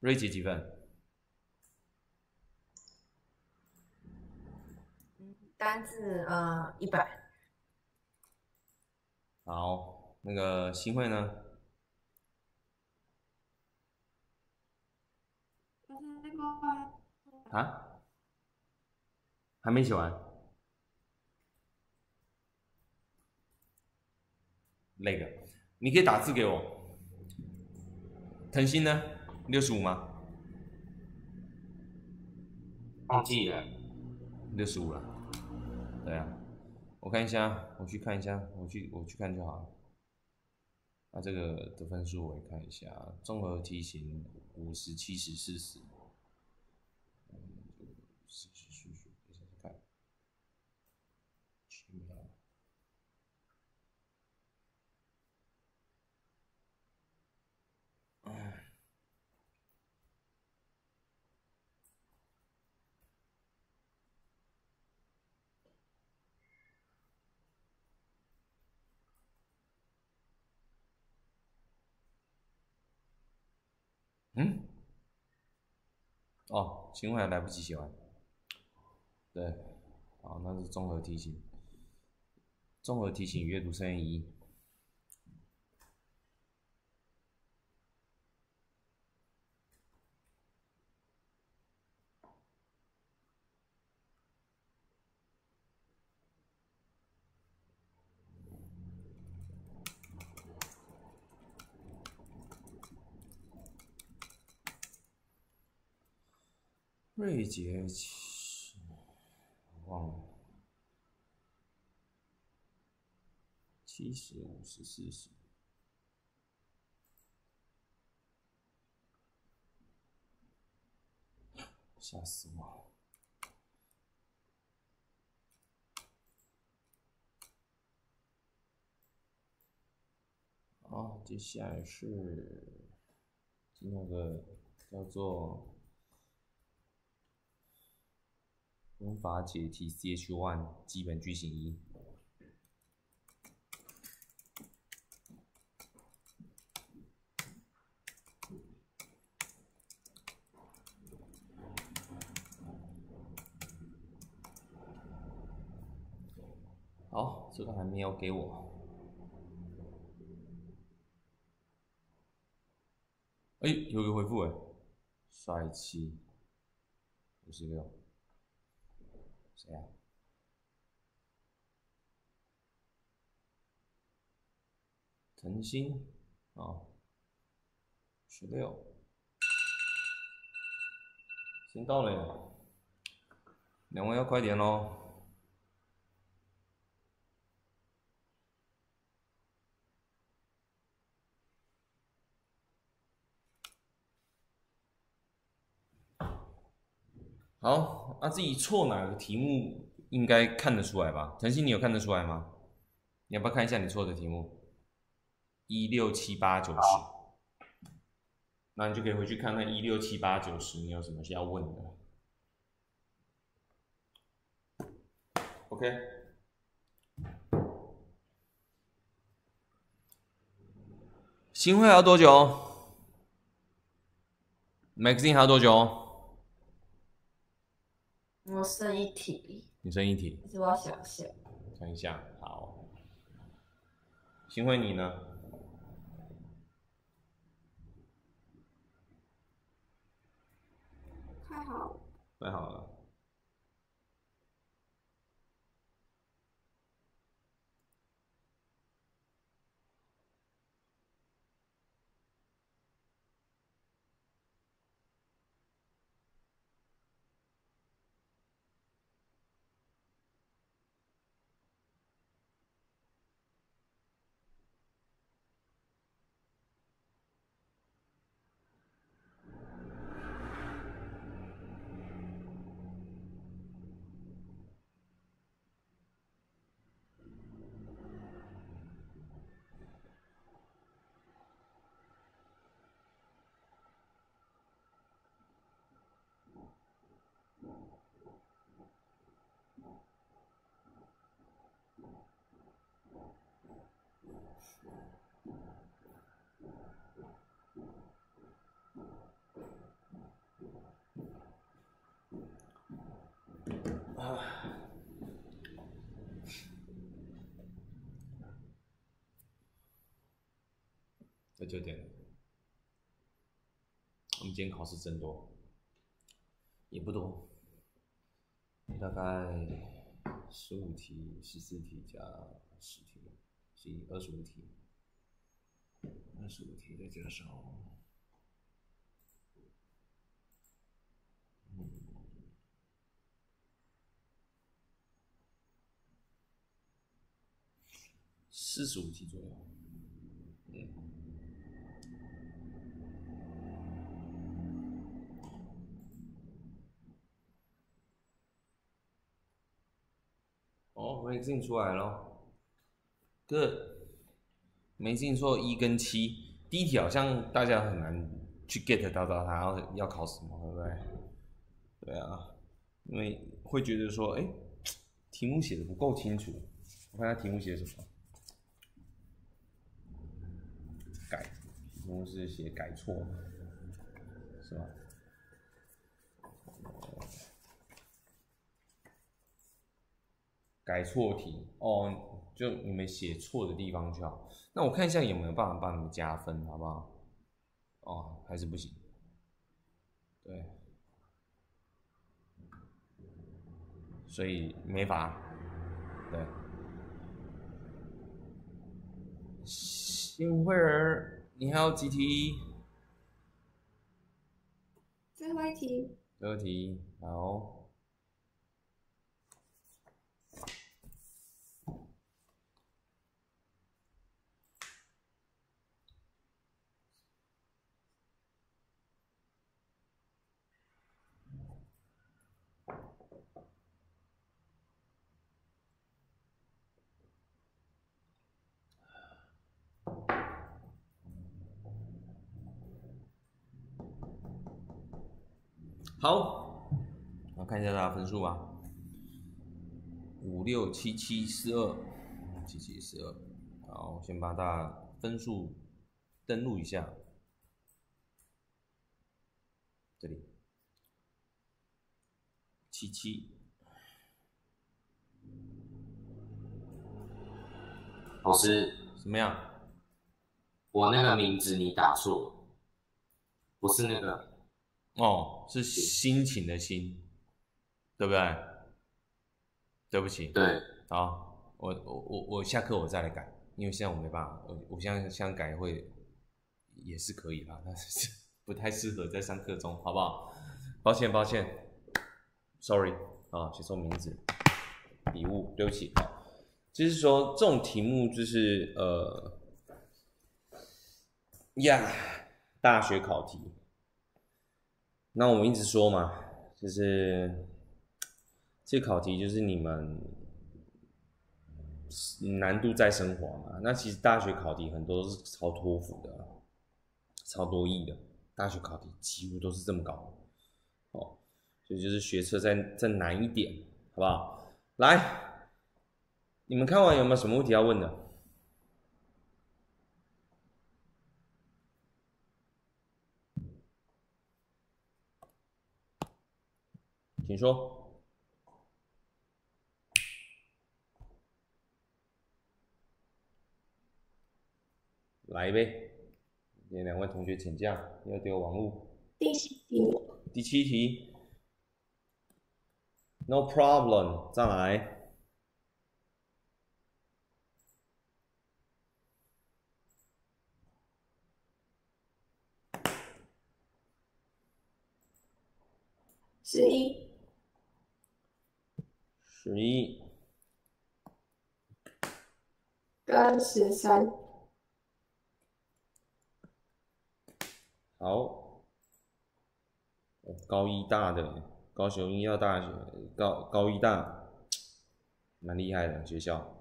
瑞杰几分？单字呃一百，好，那个新会呢？啊？还没写完？那个，你可以打字给我。腾讯呢？六十五吗？忘记了，六十五了。对啊，我看一下，我去看一下，我去我去看就好了。那这个的分数我也看一下，综合题型五十、七十、四十。嗯，四十数学，等一下再看。奇妙。哎。嗯，哦，新会还来不及写完。对，好，那是综合题型，综合题型阅读测验一。瑞杰七，忘了，七十五十四十，吓死我了！好，接下来是那个叫做。文法解题 CH One 基本句型一。好，这个还没有给我。哎，有个回复哎，帅气，五十六。谁呀？陈星，啊，十六，先到了呀，两位要快点喽。好，那自己错哪个题目应该看得出来吧？腾讯，你有看得出来吗？你要不要看一下你错的题目？一六七八九十，那你就可以回去看看一六七八九十，你有什么需要问的？OK，新会还要多久？Magazine 还要多久？我剩一题，你剩一题，是我要想想，想一下，好。新辉你呢？太好，了，太好了。在九点，我们今天考试真多，也不多，大概十五题、十四题加十题，十一二十五题，二十五题再加上，四十五题左右。哦，没进出来咯。这，没进错一跟七，第一题好像大家很难去 get 到到它要要考什么，对不对？对啊，因为会觉得说，哎、题目写的不够清楚，我看下题目写什么。题目是写改错，是吧？改错题哦，就你们写错的地方就好。那我看一下有没有办法帮你们加分，好不好？哦，还是不行。对，所以没法。对，新会儿，你还有几题？最后一题，最后一题，好。好，我看一下大家分数吧。五六七七四二，七七四二。好，先把大家分数登录一下。这里，七七，老师，怎么样？我那个名字你打错，不是那个，哦，是心情的心，对不对？对不起，对，好，我我我我下课我再来改，因为现在我没办法，我我现在现在改会也是可以啦，但是不太适合在上课中，好不好？抱歉抱歉，sorry 啊，写错名字，礼物，对不起。好，就是说这种题目就是呃呀，大学考题。那我们一直说嘛，就是这考题就是你们难度在升华嘛。那其实大学考题很多都是超托福的，超多亿的，大学考题几乎都是这么搞的哦。所以就是学车再再难一点，好不好？来，你们看完有没有什么问题要问的？请说。来呗，给两位同学请假，要丢网路。第七题，第七题，No problem，再来。十一，十一，跟十三，好。高医大的，高雄医药大学，高高医大，蛮厉害的学校。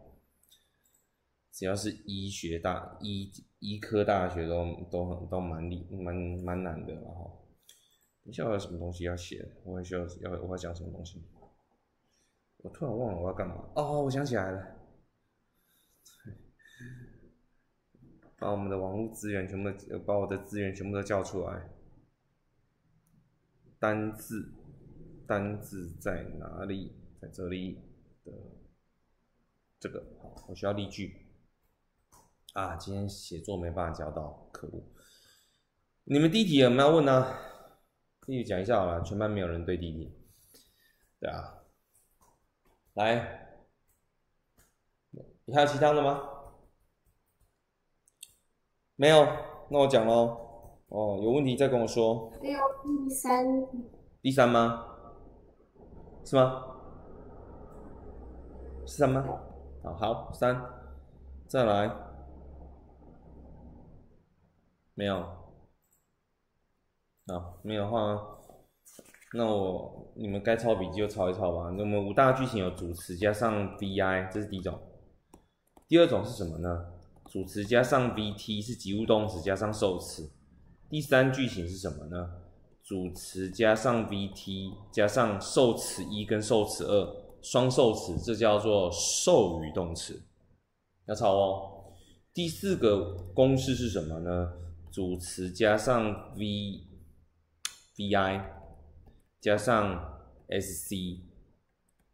只要是医学大医医科大学都都很都蛮厉蛮蛮难的，然后。等一下我有什么东西要写？我还需要要我要讲什么东西？我突然忘了我要干嘛。哦，我想起来了，把我们的网络资源全部，把我的资源全部都叫出来。单字，单字在哪里？在这里的这个，我需要例句。啊，今天写作没办法教到，可恶！你们第一题有没有问呢？第一题讲一下好了，全班没有人对第一题。对啊，来，你还有其他的吗？没有，那我讲喽。哦，有问题再跟我说。没有第三，第三吗？是吗？是三吗？好好，三，再来，没有，好，没有的话，那我你们该抄笔记就抄一抄吧。那么五大句型有主词加上 vi，这是第一种。第二种是什么呢？主词加上 vt 是及物动词加上受词。第三句型是什么呢？主词加上 vt 加上受词一跟受词二，双受词，这叫做授予动词。要抄哦。第四个公式是什么呢？主词加上 v vi 加上 sc，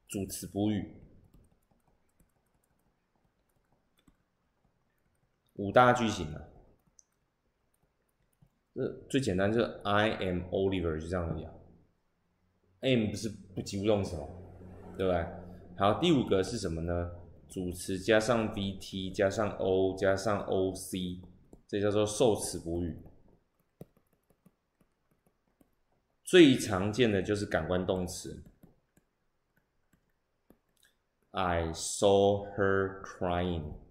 主词补语。五大句型啊，这最简单就是 I am Oliver 就这样而已啊。am 不是不及物动词吗？对不对？好，第五个是什么呢？主词加上 vt 加上 o 加上 oc，这叫做受词补语。最常见的就是感官动词，I saw her crying。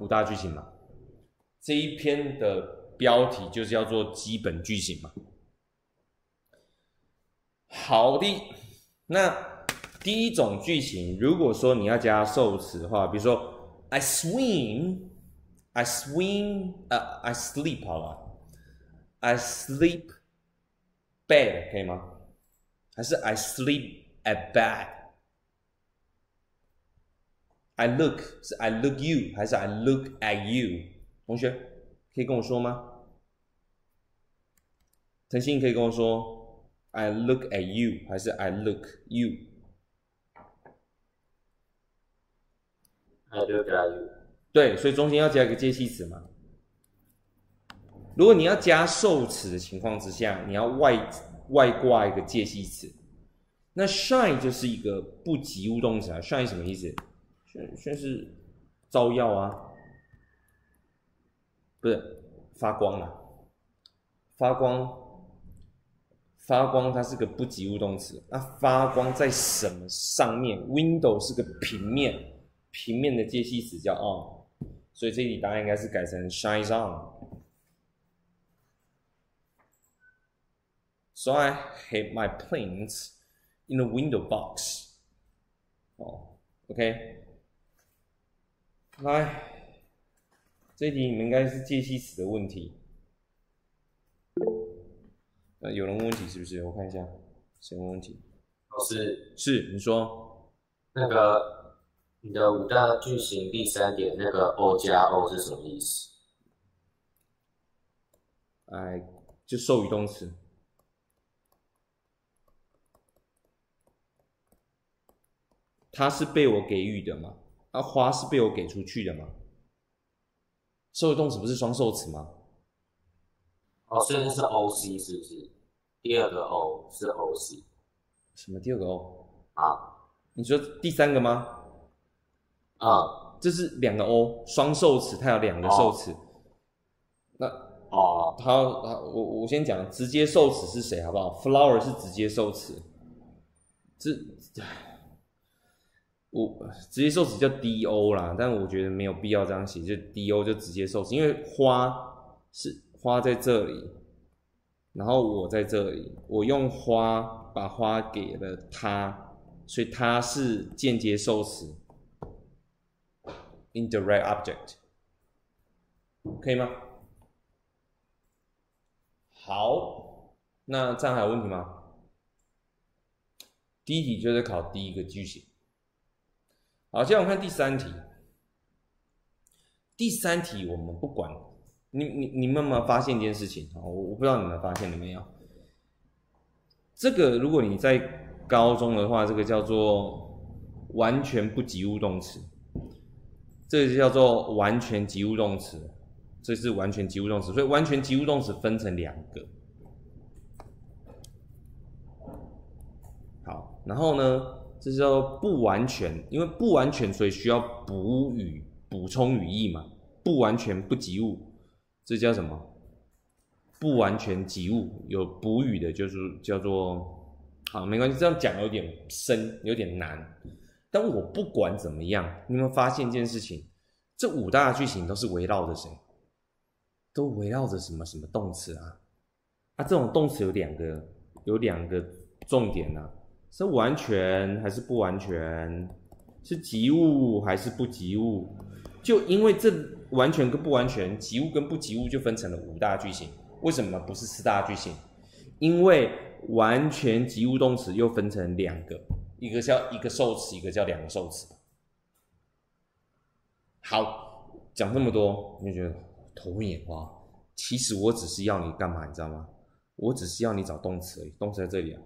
五大句型嘛，这一篇的标题就是叫做基本句型嘛。好的，那第一种句型，如果说你要加受词的话，比如说 I swim，I swim，呃，I sleep 好了，I sleep bad，可以吗？还是 I sleep at bad？bed？I look 是 I look you 还是 I look at you？同学可以跟我说吗？腾讯可以跟我说 I look at you 还是 I look you？I look at you。对，所以中间要加一个介系词嘛。如果你要加受词的情况之下，你要外外挂一个介系词。那 shine 就是一个不及物动词啊，shine 什么意思？算算是照耀啊，不是发光啊，发光，发光，它是个不及物动词。那发光在什么上面？Window 是个平面，平面的介系词叫 on，所以这里答案应该是改成 shines on。So I have my planes in a window box。哦，OK。来，这题你们应该是介系词的问题。那，有人问问题是不是？我看一下，谁问问题？老师，是你说那个你的五大句型第三点那个 O 加 O 是什么意思？哎，就授予动词。它是被我给予的嘛？啊，花是被我给出去的吗？受动词不是双受词吗？哦，所以是 O C 是不是？第二个 O 是 O C。什么第二个 O？啊，你说第三个吗？啊，这是两个 O，双受词，它有两个受词。那哦，它它，我我先讲直接受词是谁，好不好？Flower 是直接受词，这。我直接受词叫 D O 啦，但我觉得没有必要这样写，就 D O 就直接受词，因为花是花在这里，然后我在这里，我用花把花给了他，所以他是间接受词，indirect object，可以吗？好，那这样还有问题吗？第一题就是考第一个句型。好，接下来我们看第三题。第三题我们不管，你你你们有没有发现一件事情啊？我我不知道你们发现了没有。这个如果你在高中的话，这个叫做完全不及物动词，这个叫做完全及物动词，这是完全及物动词。所以完全及物动词分成两个。好，然后呢？这叫不完全，因为不完全，所以需要补语、补充语义嘛。不完全不及物，这叫什么？不完全及物，有补语的，就是叫做……好，没关系，这样讲有点深，有点难。但我不管怎么样，你们发现一件事情，这五大句型都是围绕着谁？都围绕着什么什么动词啊？啊，这种动词有两个有两个重点呐、是完全还是不完全？是及物还是不及物？就因为这完全跟不完全，及物跟不及物就分成了五大句型。为什么不是四大句型？因为完全及物动词又分成两个，一个叫一个受词，一个叫两个受词。好，讲这么多，你就觉得头昏眼花。其实我只是要你干嘛，你知道吗？我只是要你找动词而已，动词在这里啊。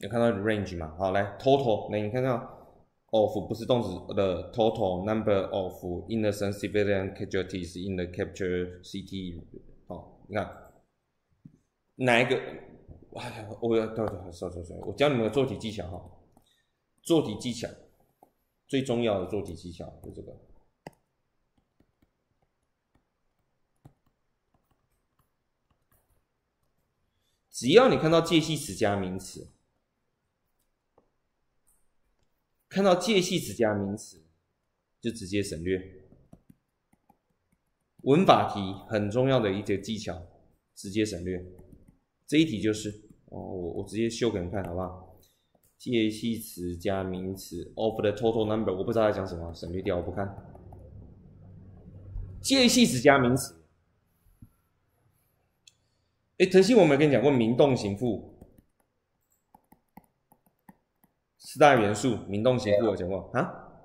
有看到 range 吗？好，来 total，来你看到 of 不是动词的 total number of innocent civilian casualties in the capture city。好，你看哪一个？哎呀，我要对对，sorry sorry sorry，我教你们个做题技巧哈。做题技巧最重要的做题技巧就这个。只要你看到介系词加名词，看到介系词加名词，就直接省略。文法题很重要的一个技巧，直接省略。这一题就是哦，我我直接修给你看好不好？介系词加名词，of the total number，我不知道在讲什么，省略掉，我不看。介系词加名词。哎，腾讯我没有跟你讲过名动形副四大元素，名动形副有讲过啊？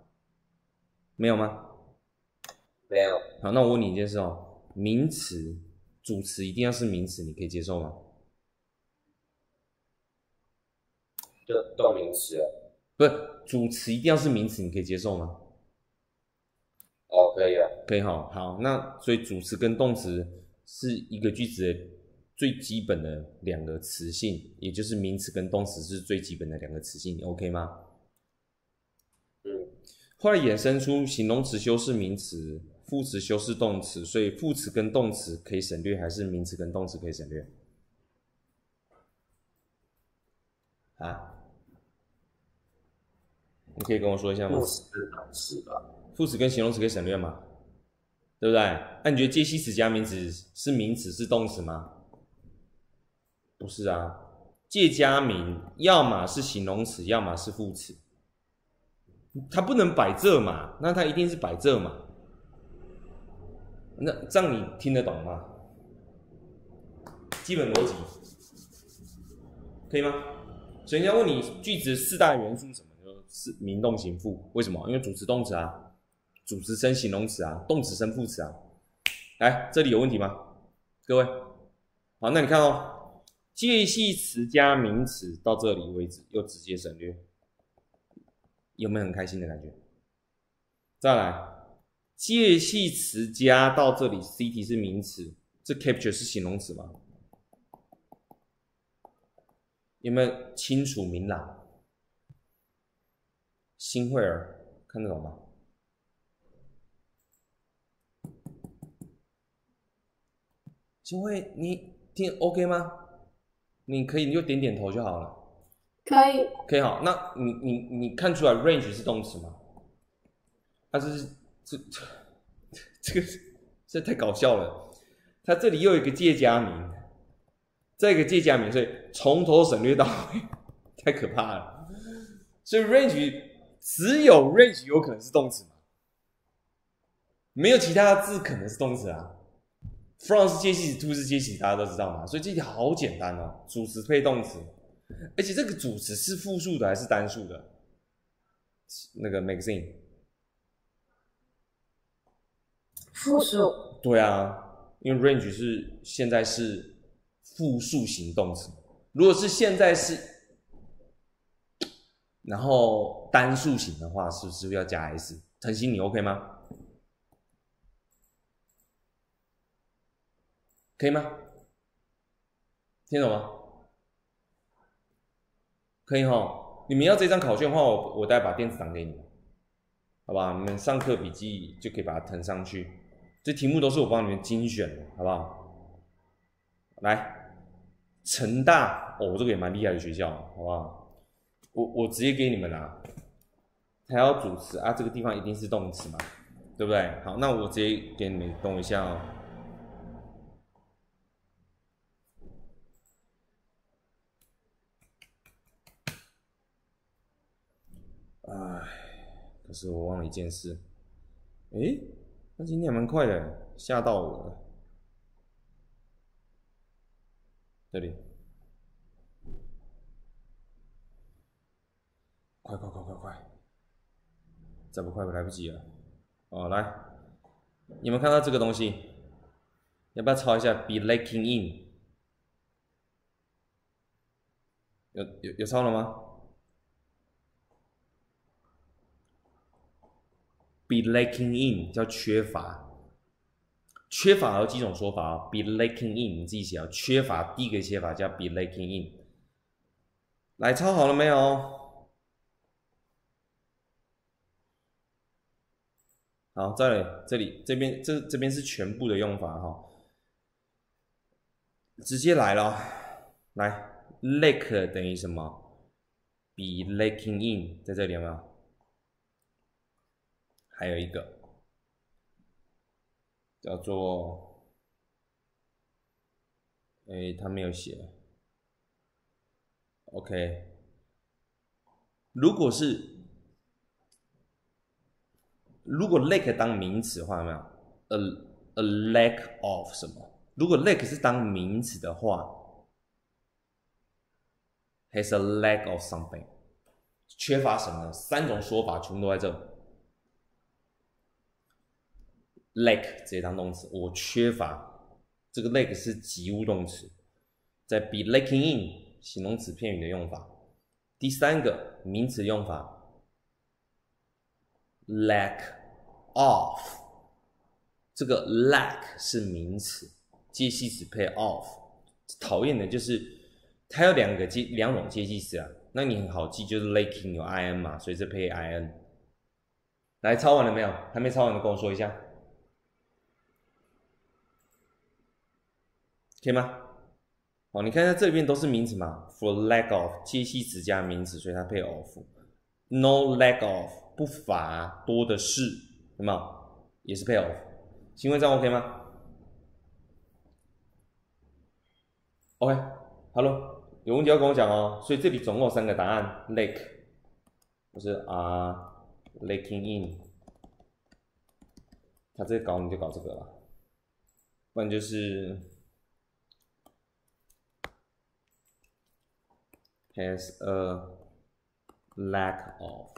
没有吗？没有，好，那我问你一件事哦，名词主词一定要是名词，你可以接受吗？就动名词了。不是，主词一定要是名词，你可以接受吗？哦，可以了。可以哈，好，那所以主词跟动词是一个句子的最基本的两个词性，也就是名词跟动词是最基本的两个词性，你 OK 吗？嗯，后来衍生出形容词修饰名词，副词修饰动词，所以副词跟动词可以省略，还是名词跟动词可以省略？啊？你可以跟我说一下吗副？词跟动词吧。副词跟形容词可以省略吗？对不对？那你觉得介系词加名词是名词是动词吗？不是啊，介加名要么是形容词，要么是副词，它不能摆这嘛，那它一定是摆这嘛。那这样你听得懂吗？基本逻辑可以吗？所以人家问你句子四大元素是什么，就是名动形副。为什么？因为主词动词啊，主词生形容词啊，动词生副词啊。来，这里有问题吗？各位，好，那你看哦，介系词加名词到这里为止，又直接省略，有没有很开心的感觉？再来，介系词加到这里，city 是名词，这 capture 是形容词吗？有没有清楚明朗？新慧儿看得懂吗？新慧，你听 OK 吗？你可以，你就点点头就好了。可以，可以好，那你你你看出来 range 是动词吗？它是这这这个这太搞笑了，它这里又有一个介加名，再一个介加名，所以从头省略到尾，太可怕了。所以 range 只有 range 有可能是动词嘛，没有其他的字可能是动词啊。From 是介系词，to 是介系词，大家都知道嘛，所以这题好简单哦，主词配动词。而且这个主词是复数的还是单数的？那个 magazine，复数，对啊，因为 range 是现在是复数型动词，如果是现在是，然后单数型的话，是不是要加 s？腾鑫，你 OK 吗？可以吗？听懂吗？可以哈，你们要这张考卷的话，我我待会把电子档给你们，好吧？你们上课笔记就可以把它腾上去。这题目都是我帮你们精选的，好不好？来，成大哦，这个也蛮厉害的学校，好不好？我我直接给你们啦，还要主词啊，这个地方一定是动词嘛，对不对？好，那我直接给你们，动一下哦。可是我忘了一件事。诶，那今天蛮快的，吓到我了。这里，快快快快快！再不快来不及了。哦，来，有没有看到这个东西？要不要抄一下？Be lacking in，有有有抄了吗？Be lacking in 叫缺乏，缺乏有几种说法啊？Be lacking in 你自己写啊，缺乏第一个写法叫 be lacking in。来，抄好了没有？好，再来这里这边这这边是全部的用法哈，直接来了，来，lack 等于什么？be lacking in 在这里有没有？还有一个叫做，哎，他没有写，OK，如果是。如果 lack 当名词的话，有没有？a a lack of 什么？如果 lack 是当名词的话，has a lack of something，缺乏什么？三种说法全都在这。Lack 直接当动词，我缺乏。这个 lack 是及物动词，在 be lacking in 形容词片语的用法。第三个名词用法。lack of，这个 lack 是名词，介系词配 of。讨厌的就是它有两个介两种介系词啊，那你很好记，就是 lacking 有 in 嘛，所以这配 in。来，抄完了没有？还没抄完的跟我说一下，可以吗？好，你看一下这边都是名词嘛，for lack of 接系词加名词，所以它配 of。no lack of。不乏多的是，有没有？也是配 of。请问这样 OK 吗？OK，Hello，有问题要跟我讲哦。所以这里总共有三个答案：lake，就是 are lacking in。他这搞你就搞这个了，不然就是 has a lack of。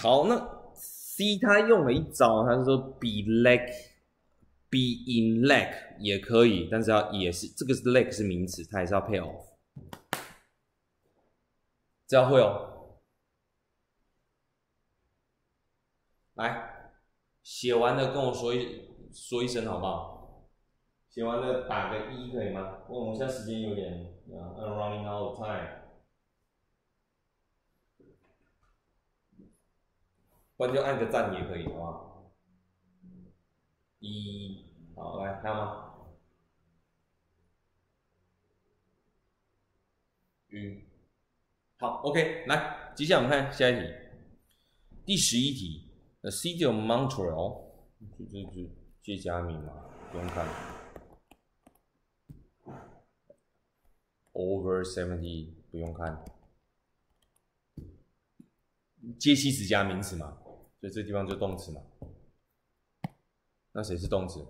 好，那 C 他用了一招，他是说 be lack，be in lack 也可以，但是要也是这个是 lack 是名词，它也是要配 off 这样会哦。来，写完了跟我说一说一声好不好？写完了打个一可以吗？我们现在时间有点啊，I'm running out of time。不然就按个赞也可以，好吧？一，好，来，还有吗？嗯，好，OK，来，接下来我们看下一题，第十一题，The city of Montreal，就就就接加密码，不用看，Over seventy，不用看，接系词加名词嘛。所以这地方就动词嘛，那谁是动词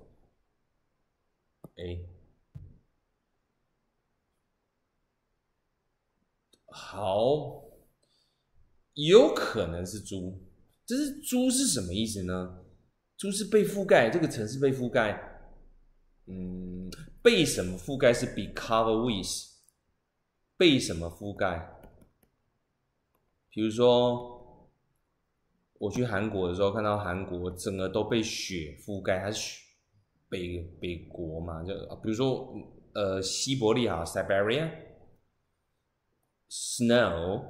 ？A。好，有可能是猪。这是猪是什么意思呢？猪是被覆盖，这个城市被覆盖。嗯，被什么覆盖是 be covered with？被什么覆盖？比如说。我去韩国的时候，看到韩国整个都被雪覆盖，它是北北国嘛，就比如说呃西伯利亚 （Siberia），snow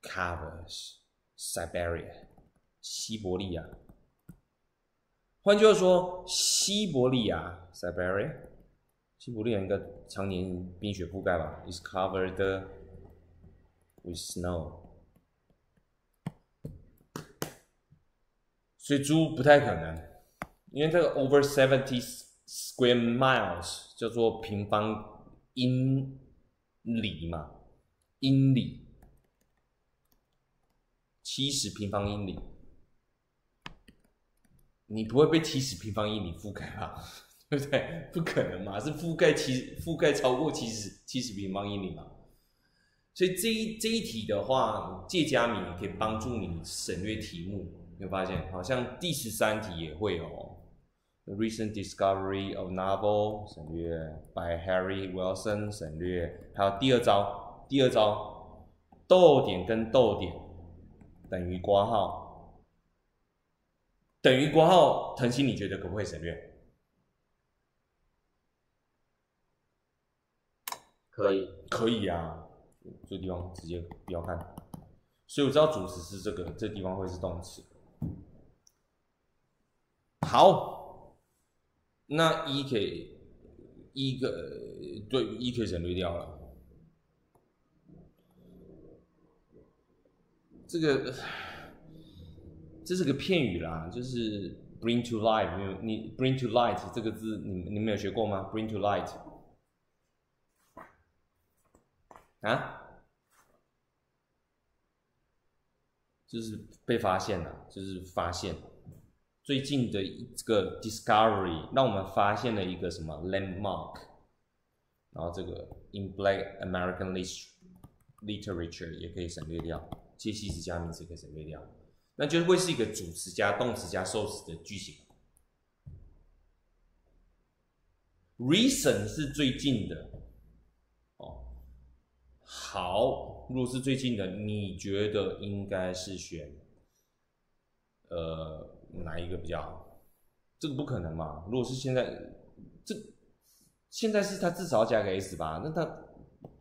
covers Siberia，西伯利亚。换句话说，西伯利亚 （Siberia），西伯利亚应该常年冰雪覆盖吧？is covered with snow。所以猪不太可能，因为这个 over seventy square miles 叫做平方英里嘛，英里。七十平方英里，你不会被七十平方英里覆盖吧？对不对？不可能嘛，是覆盖七覆盖超过七十七十平方英里嘛？所以这一这一题的话，借加密也可以帮助你省略题目。你会发现，好像第十三题也会哦。The recent discovery of novel 省略，by Harry Wilson 省略，还有第二招，第二招，逗点跟逗点等于括号，等于括号，腾心你觉得可不可以省略？可以，可以啊，这地方直接不要看。所以我知道主词是这个，这地方会是动词。好，那一可以一个对一可以省略掉了。这个这是个片语啦，就是 bring to light。你你 bring to light 这个字，你你们有学过吗？bring to light 啊？就是被发现了，就是发现最近的一个 discovery，让我们发现了一个什么 landmark，然后这个 in black American list literature 也可以省略掉，介系词加名词可以省略掉，那就会是一个主词加动词加受词的句型。recent 是最近的，好，如果是最近的，你觉得应该是选，呃，哪一个比较好？这个不可能嘛？如果是现在，这现在是它至少要加个 s 吧？那它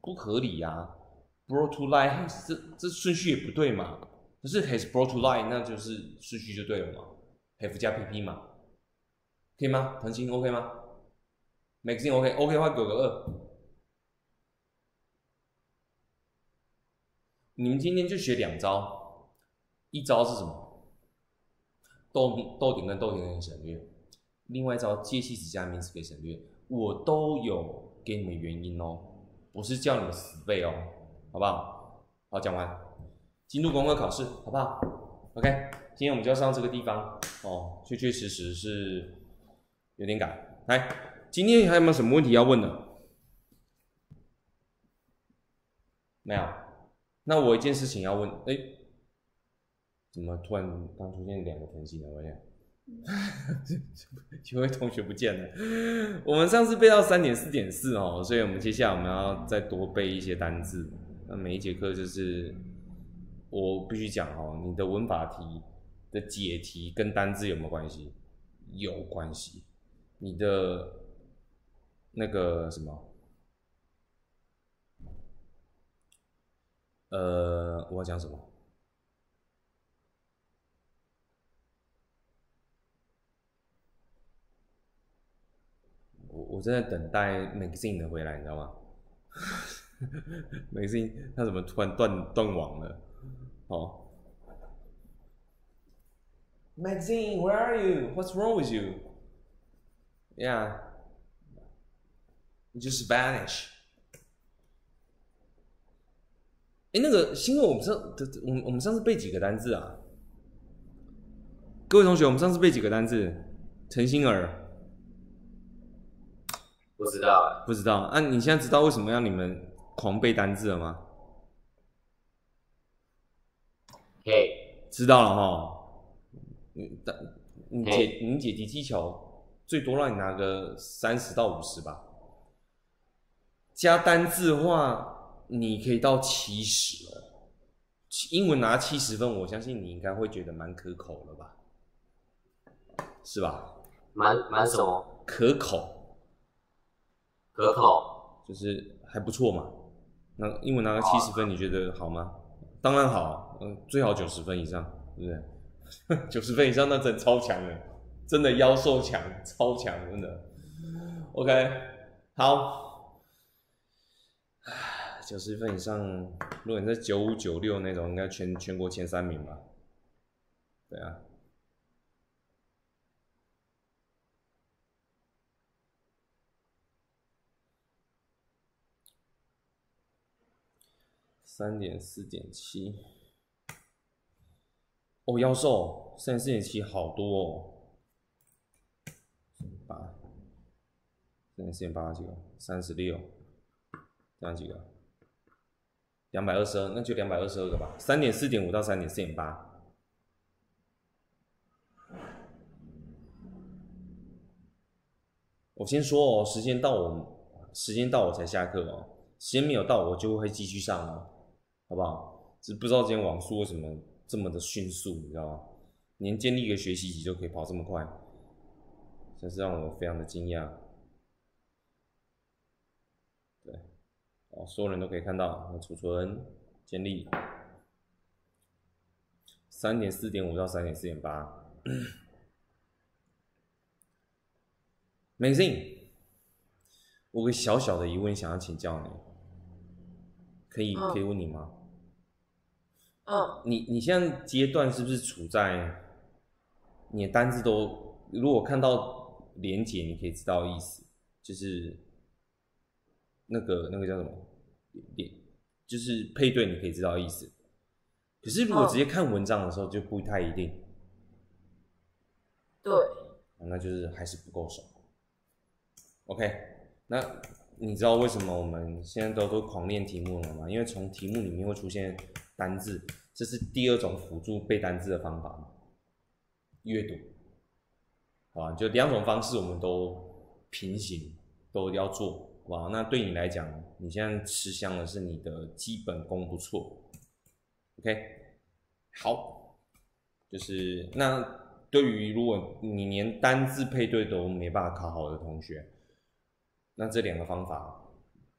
不合理呀、brought to light，这这顺序也不对嘛？可是 has brought to light，那就是顺序就对了嘛？have 加 pp 嘛？可以吗？腾讯 OK 吗？Maxine OK，OK 的话给个二。你们今天就学两招，一招是什么？逗逗点跟逗点可以省略，另外一招介系词加名词可以省略，我都有给你们原因哦，不是叫你们死背哦，好不好？好，讲完，进入公科考试，好不好？OK，今天我们就要上这个地方哦，确确实实是有点赶。来，今天还有没有什么问题要问的？没有。那我一件事情要问，哎，怎么突然刚出现两个腾讯的？我想，几位同学不见了。我们上次背到三点四点四哦，所以我们接下来我们要再多背一些单字。那每一节课就是我必须讲哦，你的文法题的解题跟单字有没有关系？有关系。你的那个什么？呃，我要讲什么？我我正在等待 Maxine 的回来，你知道吗？Maxine 他怎么突然断断网了？哦，Maxine, where are you? What's wrong with you? Yeah, you just vanish. 哎，那个新闻我们上，我们我们上次背几个单字啊？各位同学，我们上次背几个单字？陈星儿不知道不知道啊？你现在知道为什么要你们狂背单字了吗？嘿，知道了哈。你但你解你解题技巧最多让你拿个三十到五十吧，加单字的话。你可以到七十哦，英文拿七十分，我相信你应该会觉得蛮可口了吧？是吧？蛮蛮什么？可口，可口，就是还不错嘛。那英文拿个七十分，你觉得好吗？当然好，嗯，最好九十分以上，对不对？九十分以上那真超强了，真的妖兽强，超强，真的。OK，好。九十分以上，如果你在九五九六那种，应该全全国前三名吧？对啊。三点四点七，哦，妖兽三点四点七好多哦，八，三点四点八几个？三十六，这样几个？两百二十二，那就两百二十二个吧。三点四点五到三点四点八。我先说哦，时间到我时间到我才下课哦，时间没有到我就会继续上哦，好不好？只不知道今天网速为什么这么的迅速，你知道吗？连建立一个学习集就可以跑这么快，真是让我非常的惊讶。对，哦，所有人都可以看到，那储存建立三点四点五到三点四点八。Amazing，我有个小小的疑问想要请教你，可以嗯可以问你吗？嗯，你你现在阶段是不是处在你的单字都，如果看到连结，你可以知道意思，就是那个那个叫什么连，就是配对，你可以知道意思。可是如果嗯直接看文章的时候就不太一定，对，那就是还是不够熟。OK，那你知道为什么我们现在都都狂练题目了吗？因为从题目里面会出现单字，这是第二种辅助背单字的方法嘛，阅读。啊，就两种方式我们都平行都要做，哇？那对你来讲，你现在吃香的是你的基本功不错，OK，好，就是那对于如果你连单字配对都没办法考好的同学，那这两个方法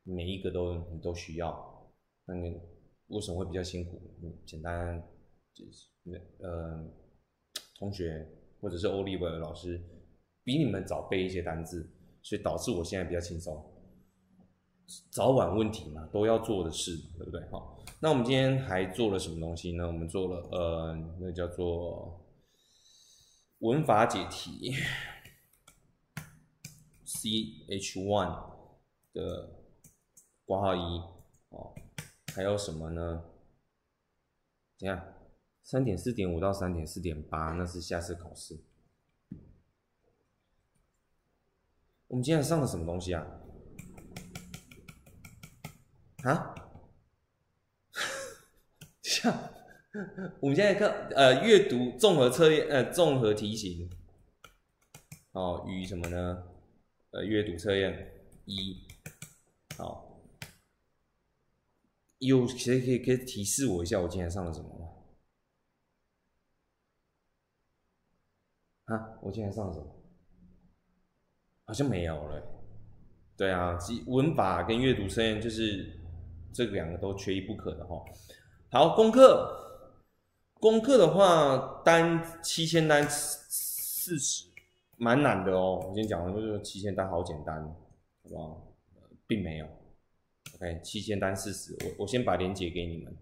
每一个都你都需要，那你为什么会比较辛苦？嗯，简单就是呃，同学或者是 Oliver 老师比你们早背一些单字，所以导致我现在比较轻松。早晚问题嘛，都要做的事，对不对？好，那我们今天还做了什么东西呢？我们做了呃，那叫做文法解题，CH one 的括号一哦，还有什么呢？怎样？三点四点五到三点四点八，那是下次考试。我们今天上了什么东西啊？啊？像我们现在看呃阅读综合测验呃综合题型哦与什么呢？呃阅读测验一好，有谁可以可以提示我一下我今天上了什么吗？啊，我今天上了什么？好像没有了。对啊，文法跟阅读测验就是这两个都缺一不可的哈。好，功课，功课的话单七千单四十，蛮难的哦。我先讲了，就是七千单好简单，好不好？并没有。OK，七千单四十，我我先把链接给你们。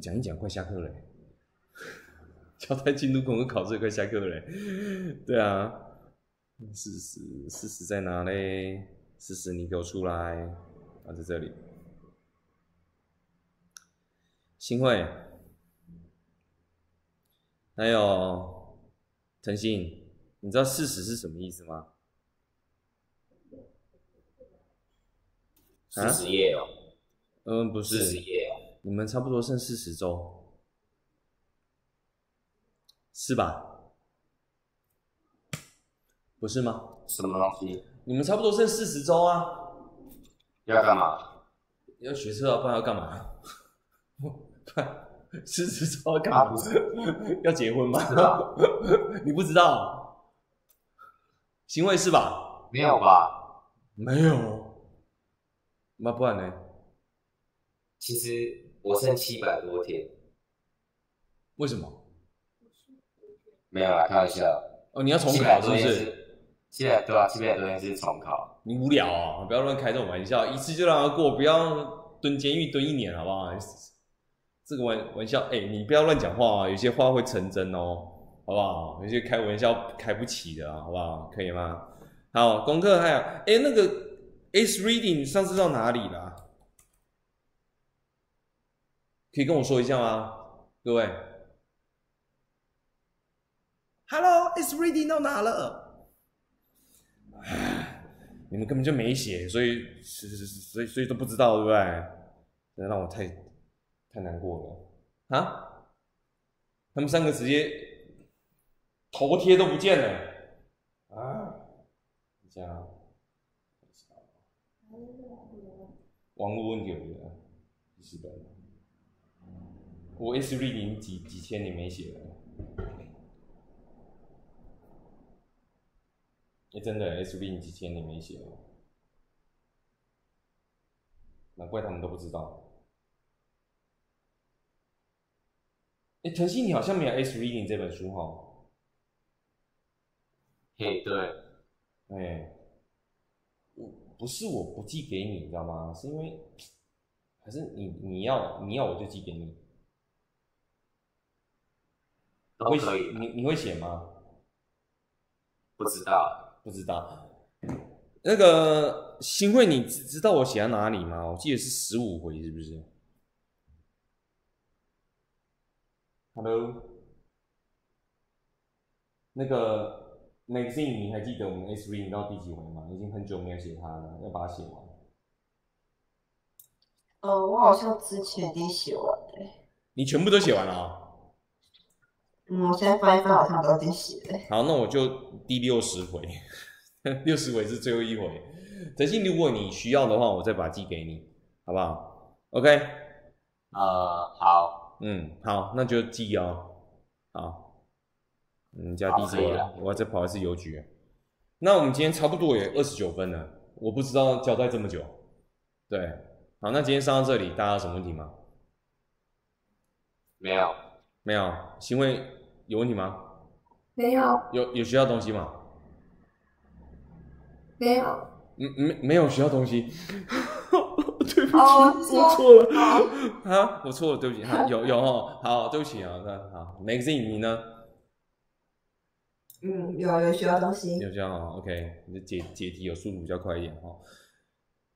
讲一讲，快下课了。交代进度功课考试也快下课了欸。对啊，事实事实在哪嘞？事实你给我出来，啊，在这里。新会，还有腾信，你知道事实是什么意思吗？四十页哦，嗯，不四十是，页哦，你们差不多剩四十周，是吧？不是吗？什么东西？你们差不多剩四十周啊，要干嘛？要学车啊，不然要干嘛？四十周要干啊，嘛？不是，要结婚吗？是吧？你不知道？行为是吧？没有吧？没有。那不然呢？其实我剩七百多天，为什么？没有啊，开玩笑。哦，你要重考是不是？七百对啊，七百多天是重考。你无聊啊、不要乱开这种玩笑，一次就让他过，不要蹲监狱蹲一年，好不好？这个玩玩笑，哎、你不要乱讲话啊，有些话会成真哦，好不好？有些开玩笑开不起的啊，好不好？可以吗？好，功课还有，哎，那个 Ace Reading 上次到哪里了？可以跟我说一下吗，各位？Hello，Ace Reading 到哪了？你们根本就没写，所以是是是，所以所以都不知道，对不对？真的让我太太难过了啊！他们三个直接头贴都不见了啊！这样，网络问题，我觉得是的。我 S reading 几几千年没写了，哎，真的 S reading 几千年没写了，难怪他们都不知道。哎，腾讯，你好像没有 S reading 这本书哈？嘿，对。哎，我不是我不寄给你，你知道吗？是因为还是你你要你要我就寄给你，都可以。你你会写吗？不知道，不知道。那个新会，你知知道我写在哪里吗？我记得是十五回，是不是？Hello，那个。Magazine，你还记得我们 S reading 到第几回吗？已经很久没有写它了，要把它写完。呃，我好像之前已经写完了。你全部都写完了啊？嗯，我现在翻一翻，好像都已经写了。好，那我就第六十回，六十回是最后一回。陈信，如果你需要的话，我再把寄给你，好不好？OK。呃，好。嗯，好，那就寄哦。好。嗯，加地址了，我要再跑一次邮局。那我们今天差不多也二十九分了，我不知道交代这么久。对，好，那今天上到这里，大家有什么问题吗？没有，没有。行为有问题吗？没有。有有需要东西吗？没有。嗯，没没有需要东西。对不起，我错了。啊，我错了，对不起。哈，有有哦，好，对不起啊，那好，Magazine 你呢？嗯，有有需要东西，有需要哦，OK，你的解解题有速度比较快一点哈。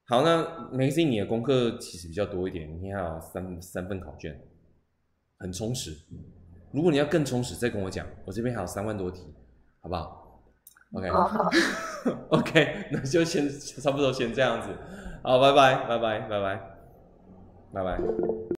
好，那 Maxine 你的功课其实比较多一点，你还有三三份考卷，很充实。如果你要更充实，再跟我讲，我这边还有三万多题，好不好？OK，OK，那就先差不多先这样子，好，拜拜，拜拜，拜拜，拜拜。